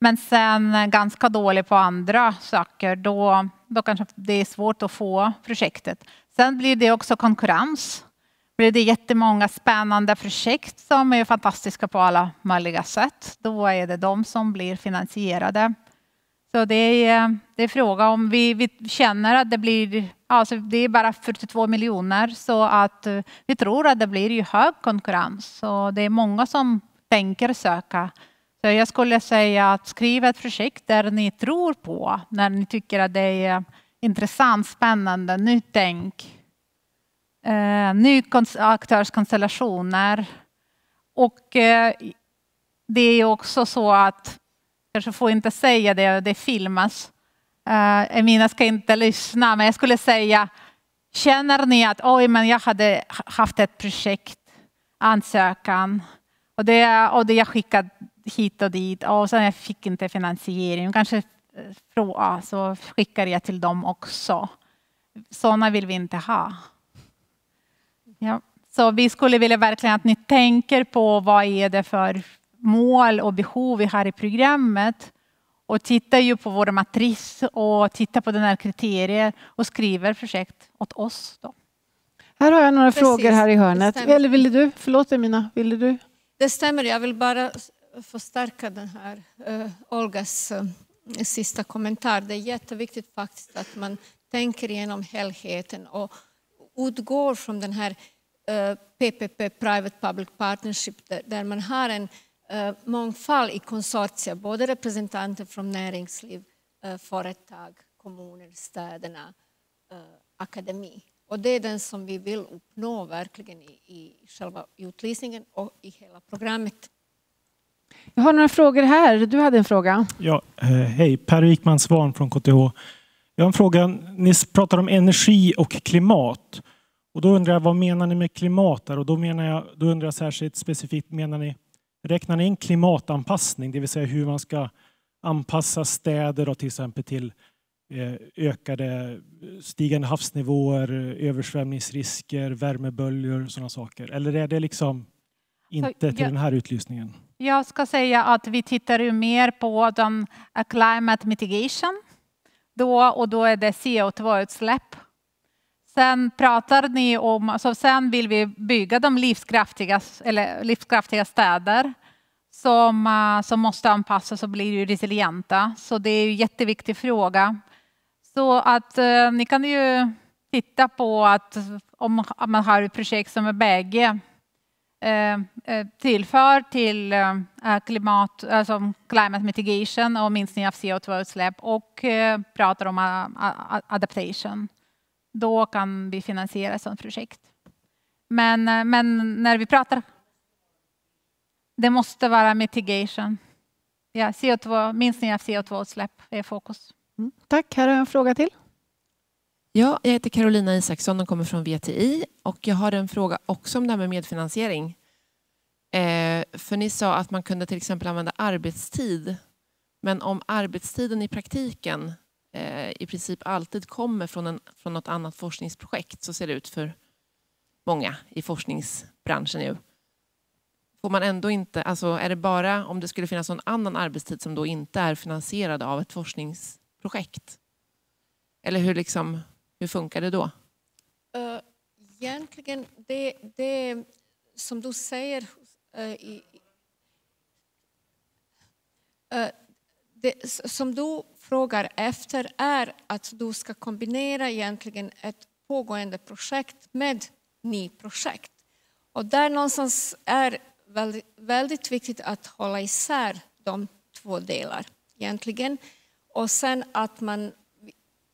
men sen ganska dålig på andra saker, då, då kanske det är svårt att få projektet. Sen blir det också konkurrens. Blir det jättemånga spännande projekt som är fantastiska på alla möjliga sätt, då är det de som blir finansierade. Så det är, eh, det är fråga om vi, vi känner att det blir, alltså det är bara 42 miljoner så att eh, vi tror att det blir ju hög konkurrens. Så det är många som tänker söka så jag skulle säga att skriv ett projekt där ni tror på, när ni tycker att det är intressant, spännande, nytänk, eh, ny aktörskonstellationer. Och eh, det är också så att, kanske får inte säga det, det filmas, Uh, Emina ska inte lyssna, men jag skulle säga, känner ni att oj, men jag hade haft ett projekt, ansökan, och det, och det jag skickat hit och dit, och sen jag fick inte finansiering, kanske eh, fråga, så skickar jag till dem också. Sådana vill vi inte ha. Ja. Så vi skulle vilja verkligen att ni tänker på vad är det för mål och behov vi har i programmet och tittar ju på vår matris och tittar på den här kriterier och skriver projekt åt oss. Då. Här har jag några Precis, frågor här i hörnet. Eller ville du? Förlåt Emina, ville du? Det stämmer, jag vill bara förstärka den här uh, Olgas uh, sista kommentar. Det är jätteviktigt faktiskt att man tänker igenom helheten och utgår från den här PPP, eh, Private Public Partnership, där man har en mångfald i konsortier, både representanter från näringsliv, eh, företag, kommuner, städerna, akademi. Och det är den som vi vill uppnå verkligen i, i själva utlysningen och i hela programmet. Jag har några frågor här. Du hade en fråga. Ja, hej, Per Wikman Svan från KTH. Jag har en fråga. Ni pratar om energi och klimat. Och då undrar jag, vad menar ni med klimat där? Och då, menar jag, då undrar jag särskilt specifikt, menar ni, räknar ni in klimatanpassning, det vill säga hur man ska anpassa städer och till exempel till eh, ökade stigande havsnivåer, översvämningsrisker, värmeböljor och sådana saker? Eller är det liksom inte till den här utlysningen? Jag ska säga att vi tittar ju mer på den climate mitigation. Då, och då är det CO2-utsläpp Sen pratar ni om, alltså sen vill vi bygga de livskraftiga, eller livskraftiga städer som, eh, som måste anpassas och bli resilienta. Så det är en jätteviktig fråga. Så att eh, ni kan ju titta på att om man har ett projekt som är bägge eh, eh tillför till eh, klimat, alltså climate mitigation och minskning av CO2-utsläpp och pratar om adaptation då kan vi finansiera ett sådant projekt. Men, eh, men när vi pratar, det måste vara mitigation. Ja, CO2, minskning av CO2-utsläpp är fokus. Mm. Tack, här har jag en fråga till. Ja, jag heter Carolina Isaksson och kommer från VTI och jag har en fråga också om det här med medfinansiering. Eh, för ni sa att man kunde till exempel använda arbetstid. Men om arbetstiden i praktiken Eh, i princip alltid kommer från, en, från något annat forskningsprojekt. Så ser det ut för många i forskningsbranschen nu. Får man ändå inte, alltså är det bara om det skulle finnas någon annan arbetstid som då inte är finansierad av ett forskningsprojekt? Eller hur, liksom, hur funkar det då? Uh, egentligen, det, det som du säger uh, i, uh, det, som du frågar efter är att du ska kombinera egentligen ett pågående projekt med ny projekt. Och där någonstans är väldigt, väldigt viktigt att hålla isär de två delar egentligen. Och sen att man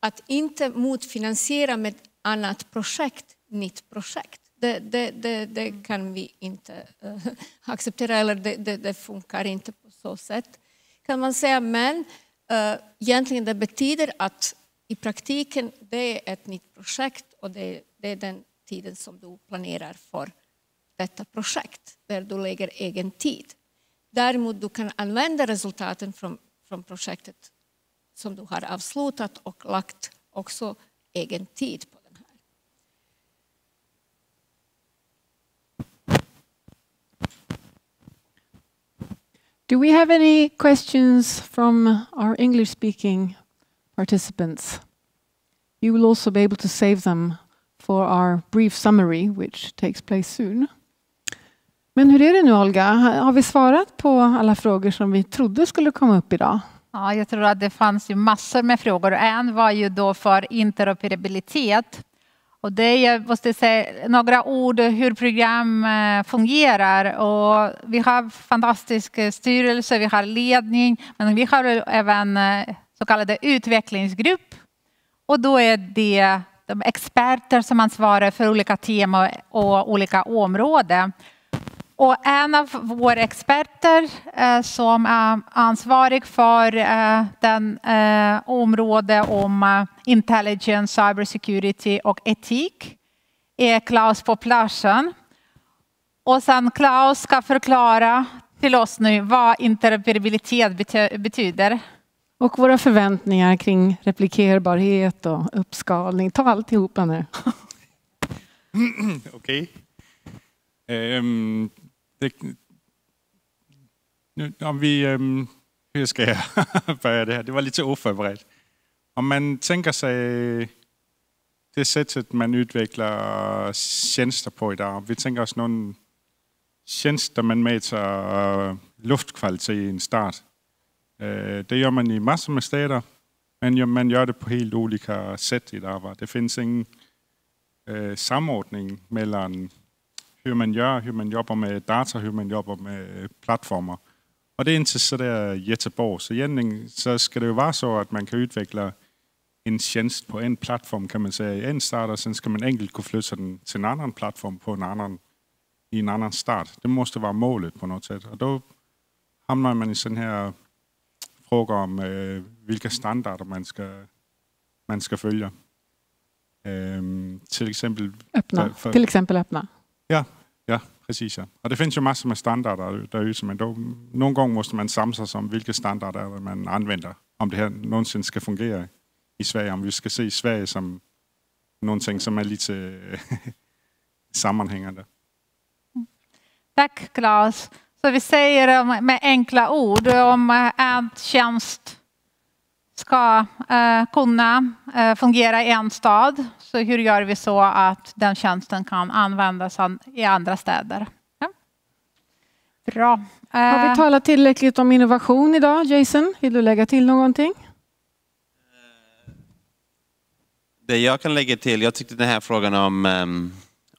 att inte motfinansiera med annat projekt, nytt projekt. Det, det, det, det kan vi inte uh, acceptera, eller det, det, funkar inte på så sätt kan man säga. Men uh, egentligen det betyder att i praktiken det är ett nytt projekt och det, det är den tiden som du planerar för detta projekt, där du lägger egen tid. Däremot du kan använda resultaten från, från projektet som du har avslutat och lagt också egen tid på. Do we have any questions from our English-speaking participants? You will also be able to save them for our brief summary, which takes place soon. Men hur är det nu Olga? Har vi svarat på alla frågor som vi trodde skulle komma upp idag? Ja, jag tror att det fanns ju massor med frågor. En var ju då för interoperabilitet. Och det jag måste säga några ord hur program eh, fungerar. Och vi har fantastisk eh, styrelse, vi har ledning, men vi har även eh, så kallade utvecklingsgrupp. Och då är det de experter som ansvarar för olika teman och olika områden. Och en av våra experter eh, som är ansvarig för eh, den eh, område om intelligence, cybersecurity och etik är Klaus på platsen. Och sen Klaus ska förklara till oss nu vad interoperabilitet bety- betyder. Och våra förväntningar kring replikerbarhet och uppskalning. Ta alltihopa nu. Okej. Nu, om vi, øhm, hur ska jag börja det här? Det var lite oförberett. Om man tänker sig det sättet man utvecklar tjänster på idag. Vi tänker oss någon tjänst där man mäter luftkvalitet i en stad. Øh, det gör man i massor med städer. Men man gör det på helt olika sätt idag. Det finns ingen øh, samordning mellan hur man gör, hur man jobbar med data, hur man jobbar med plattformar. Och det är inte så där jättebra. Så egentligen så ska det ju vara så att man kan utveckla en tjänst på en plattform kan man säga i en stad och sen ska man enkelt kunna flytta den till en annan plattform på en annan, i en annan stad. Det måste vara målet på något sätt. Och då hamnar man i sån här fråga om eh, vilka standarder man ska, man ska följa. Ehm, till exempel... Öppna. för- för- Till exempel öppna. Ja, ja, precis. Ja. Och det finns ju massor med standarder där ute, men då, någon gång måste man samsas om vilka standarder man använder. Om det här någonsin ska fungera i Sverige. Om vi ska se Sverige som någonting som är lite sammanhängande. Tack Claes. Så vi säger med enkla ord om eh, en tjänst ska eh, kunna eh, fungera i en stad. Så hur gör vi så att den tjänsten kan användas an- i andra städer? Ja. Bra. Har Eh, vi talat tillräckligt om innovation idag, Jason? Vill du lägga till någonting? Det jag kan lägga till, jag tyckte den här frågan om, ehm,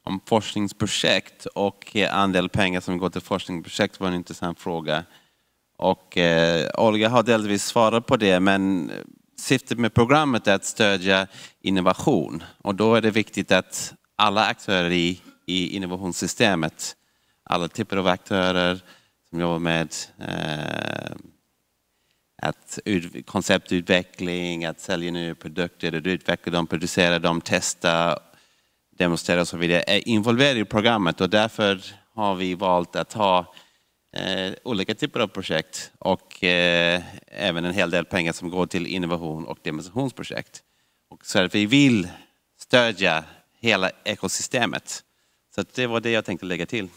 om forskningsprojekt och andel pengar som går till forskningsprojekt var en intressant fråga. Och eh, Olga har delvis svarat på det, men eh, syftet med programmet är att stödja innovation. Och då är det viktigt att alla aktörer i, i innovationssystemet, alla typer av aktörer som jobbar med eh, att ut, konceptutveckling, att sälja nya produkter, att utveckla dem, producera dem, testa, demonstrera och så vidare, är involverade i programmet och därför har vi valt att ha eh, olika typer av projekt och eh, även en hel del pengar som går till innovation och demonstrationsprojekt. Och så att vi vill stödja hela ekosystemet. Så att det var det jag tänkte lägga till.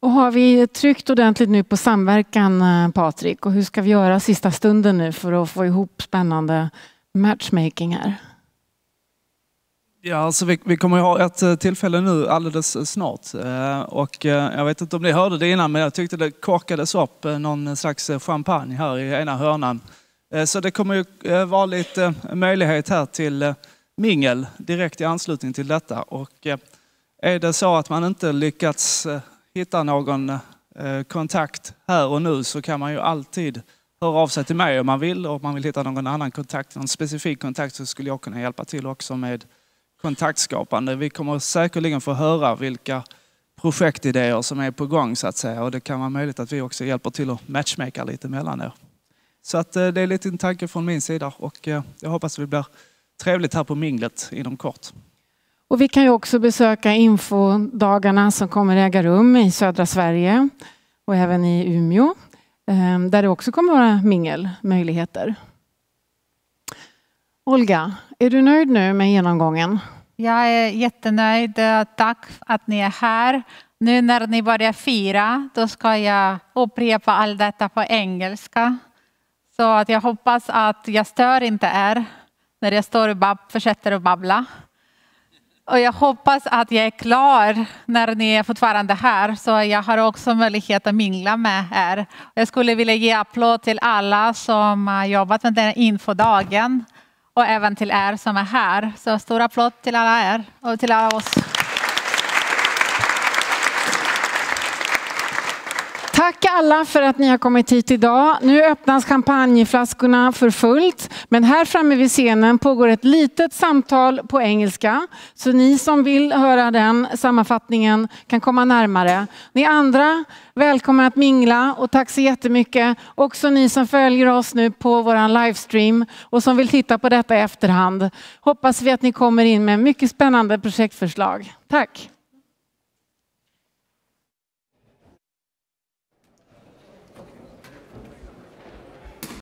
Och har vi tryckt ordentligt nu på samverkan, eh, Patrik? Och hur ska vi göra sista stunden nu för att få ihop spännande matchmaking här? Ja, alltså vi, vi kommer att ha ett eh, tillfälle nu alldeles eh, snart. Och jag vet inte om ni hörde det innan, men jag tyckte det korkades upp någon slags champagne här i ena hörnan. Så det kommer ju vara lite möjlighet här till mingel direkt i anslutning till detta. Och är det så att man inte lyckats hittar någon eh, kontakt här och nu så kan man ju alltid höra av sig till mig om man vill. Och om man vill hitta någon annan kontakt, någon specifik kontakt så skulle jag kunna hjälpa till också med kontaktskapande. Vi kommer säkerligen få höra vilka projektidéer som är på gång så att säga. Och det kan vara möjligt att vi också hjälper till att matchmaka lite mellan er. Så att eh, det är lite en tanke från min sida och eh, jag hoppas det blir trevligt här på minglet inom kort. Och vi kan ju också besöka infodagarna som kommer äga rum i södra Sverige och även i Umeå. Ehm, där det också kommer vara mingelmöjligheter. Olga, är du nöjd nu med genomgången? Jag är jättenöjd. Tack att ni är här. Nu när ni börjar fira, då ska jag upprepa allt detta på engelska. Så att jag hoppas att jag stör inte er när jag står och bab- fortsätter att babbla. Och jag hoppas att jag är klar när ni är fortfarande här så jag har också möjlighet att mingla med er. Jag skulle vilja ge applåd till alla som har jobbat med den här infodagen och även till er som är här. Så stor applåd till alla er och till alla oss. Tack alla för att ni har kommit hit idag. Nu öppnas champagneflaskorna för fullt. Men här framme vid scenen pågår ett litet samtal på engelska. Så ni som vill höra den sammanfattningen kan komma närmare. Ni andra, välkomna att mingla och tack så jättemycket. Också ni som följer oss nu på vår livestream och som vill titta på detta i efterhand. Hoppas vi att ni kommer in med mycket spännande projektförslag. Tack!